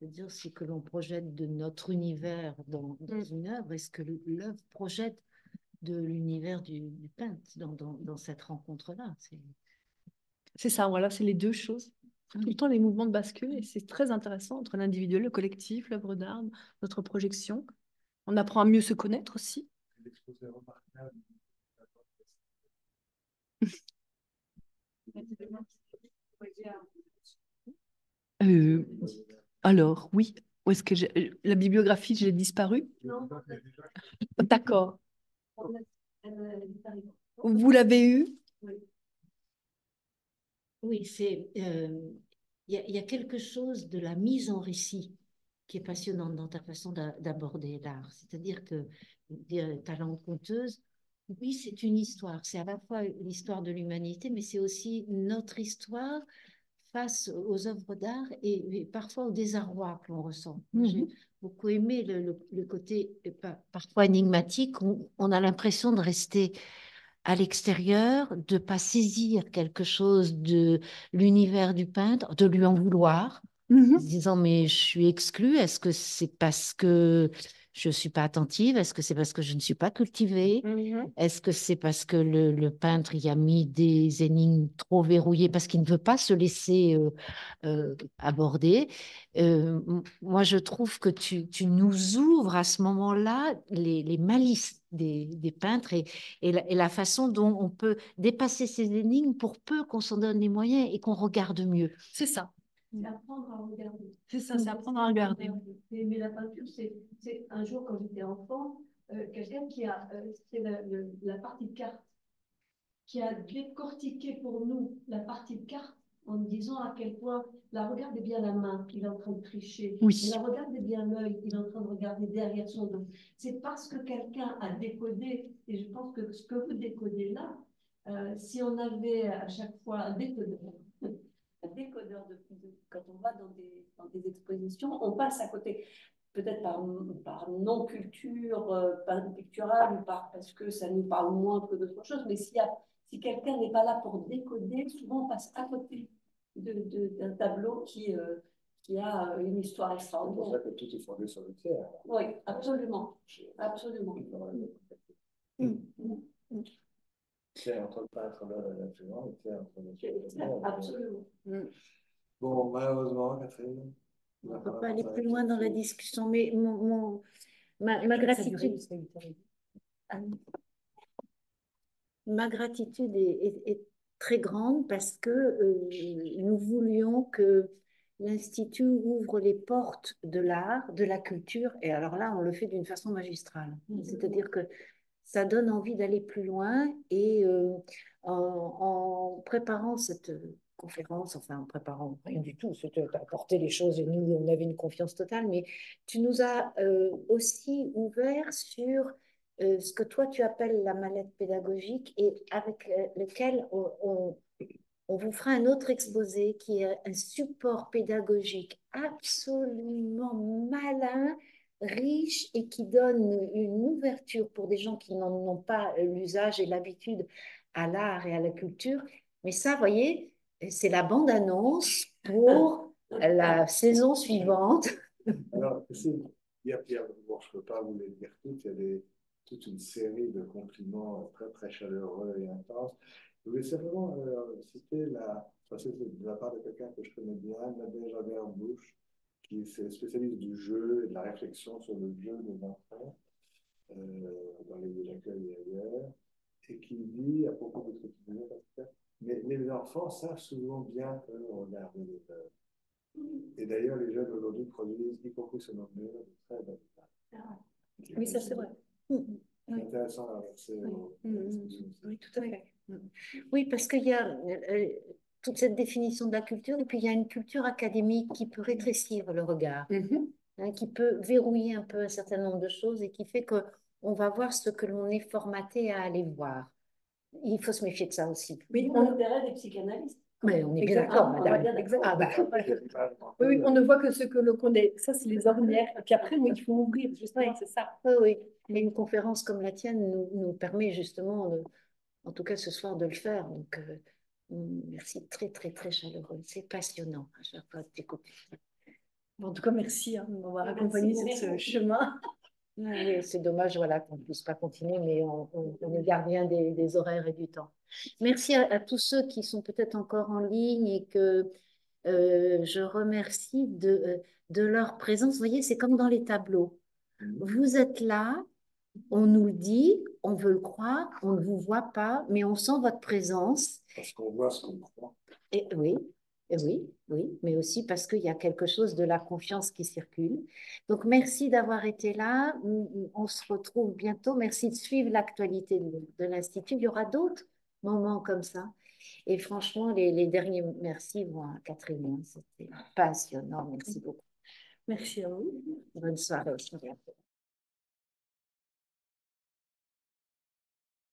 C'est-à-dire ce que l'on projette de notre univers dans, dans Mm. une œuvre, est-ce que l'œuvre projette de l'univers du, du peintre dans, dans, dans cette rencontre-là? C'est- C'est ça, voilà, c'est les deux choses. Tout le temps les mouvements de bascule et c'est très intéressant entre l'individuel, le collectif, l'œuvre d'art, notre projection. On apprend à mieux se connaître aussi. L'exposé remarquable. Euh, alors, oui, où est-ce que j'ai... euh, La bibliographie, j'ai disparu? Non. D'accord. Vous l'avez eu Oui, c'est euh, il y, a- il y a quelque chose de la mise en récit qui est passionnante dans ta façon d'a- d'aborder l'art. C'est-à-dire que euh, ta langue conteuse, oui, c'est une histoire. C'est à la fois l'histoire de l'humanité, mais c'est aussi notre histoire face aux œuvres d'art et, et parfois au désarroi que l'on ressent. J'ai Mhm. beaucoup aimé le, le- le côté euh, pa- parfois énigmatique où on a l'impression de rester à l'extérieur, de pas saisir quelque chose de l'univers du peintre, de lui en vouloir, en se disant mais je suis exclue, est-ce que c'est parce que je suis pas attentive, est-ce que c'est parce que je ne suis pas cultivée, Mhm. est-ce que c'est parce que le, le peintre y a mis des énigmes trop verrouillées parce qu'il ne veut pas se laisser euh, euh, aborder? Euh, Moi, je trouve que tu, tu nous ouvres à ce moment-là les, les malices des, des peintres et, et, la, et la façon dont on peut dépasser ces énigmes pour peu qu'on s'en donne les moyens et qu'on regarde mieux. C'est ça, C'est apprendre à regarder. c'est ça, c'est apprendre à regarder. Mais, mais la peinture, c'est un jour, quand j'étais enfant, euh, quelqu'un qui a, euh, c'est la, la partie de carte, qui a décortiqué pour nous la partie de carte en nous disant à quel point, la regardez bien la main, il est en train de tricher. Oui. Mais la regardez bien l'œil, il est en train de regarder derrière son dos. C'est parce que quelqu'un a décodé, et je pense que ce que vous décodez là, euh, si on avait à chaque fois un décodeur, décodeur de, de- quand on va dans des, dans des expositions, on passe à côté, peut-être par, par non-culture, euh, pas picturale, ou par, parce que ça nous parle moins que d'autres choses, mais s'il y a, si quelqu'un n'est pas là pour décoder, souvent on passe à côté de, de- d'un tableau qui, euh, qui a une histoire C'est pour ça extraordinaire. que tout est fondé sur le tiers. Oui, absolument, absolument. Tiers entre le peintre et l'influent, et entre le Absolument. Bon, malheureusement, Catherine. On ne peut pas aller plus loin dans la discussion, mais mon, mon- ma, ma gratitude, ma gratitude est, est- est très grande parce que euh, nous voulions que l'Institut ouvre les portes de l'art, de la culture, et alors là, on le fait d'une façon magistrale. C'est-à-dire que ça donne envie d'aller plus loin et euh, en, préparant cette conférence, enfin en préparant rien du tout, c'était apporter les choses et nous, on avait une confiance totale, mais tu nous as euh, aussi ouvert sur euh, ce que toi tu appelles la mallette pédagogique et avec lequel on, on vous fera un autre exposé qui est un support pédagogique absolument malin, riche et qui donne une ouverture pour des gens qui n'en ont pas l'usage et l'habitude à l'art et à la culture. Mais ça, vous voyez, c'est la bande-annonce pour la saison suivante. Alors, il y a Pierre, bon, je ne peux pas vous les dire toutes, il y a toute une série de compliments très très chaleureux et intenses. Je voulais simplement euh, citer la, c'est de la part de quelqu'un que je connais bien, Nadège Robert-Bush, qui est spécialiste du jeu et de la réflexion sur le jeu des enfants euh, dans les lieux d'accueil et ailleurs, et qui dit à propos de ce que tu disais, mais les enfants savent souvent bien que regarder les œuvres. Et d'ailleurs, les jeunes aujourd'hui produisent, y compris ce nombre de très belles œuvres. Oui, ça c'est vrai. C'est intéressant à verser au- Mm, aux mm, institutions. Oui, tout à fait. Oui, parce qu'il y a euh, toute cette définition de la culture et puis il y a une culture académique qui peut rétrécir le regard. Mhm. hein, qui peut verrouiller un peu un certain nombre de choses et qui fait que on va voir ce que l'on est formaté à aller voir. Il faut se méfier de ça aussi. Oui, on, l'intérêt des psychanalystes. Mais on est bien d'accord, madame. Ah bah, oui, oui, on ne voit que ce que l'on connaît. Ça, c'est les ordinaires. Et puis après, oui, il faut ouvrir, justement, c'est ça. oui, oui. Mais une conférence comme la tienne nous, nous permet justement, de, en tout cas ce soir, de le faire. Donc, euh, merci, très, très, très chaleureux. C'est passionnant à chaque fois de t'écouter. en tout cas, merci hein, de m'avoir accompagné sur ce chemin. Oui, c'est dommage voilà, qu'on ne puisse pas continuer, mais on, on, est gardien des, des, horaires et du temps. Merci à, à tous ceux qui sont peut-être encore en ligne et que euh, je remercie de, euh, de leur présence. Vous voyez, c'est comme dans les tableaux. Vous êtes là, on nous le dit, on veut le croire, on ne vous voit pas, mais on sent votre présence. Parce qu'on voit ce qu'on croit. Et oui, oui, oui, mais aussi parce qu'il y a quelque chose de la confiance qui circule. Donc, merci d'avoir été là. On se retrouve bientôt. Merci de suivre l'actualité de, de l'Institut. Il y aura d'autres moments comme ça. Et franchement, les, les derniers merci vont à Catherine. C'était passionnant. Merci beaucoup. Merci à vous. Bonne soirée.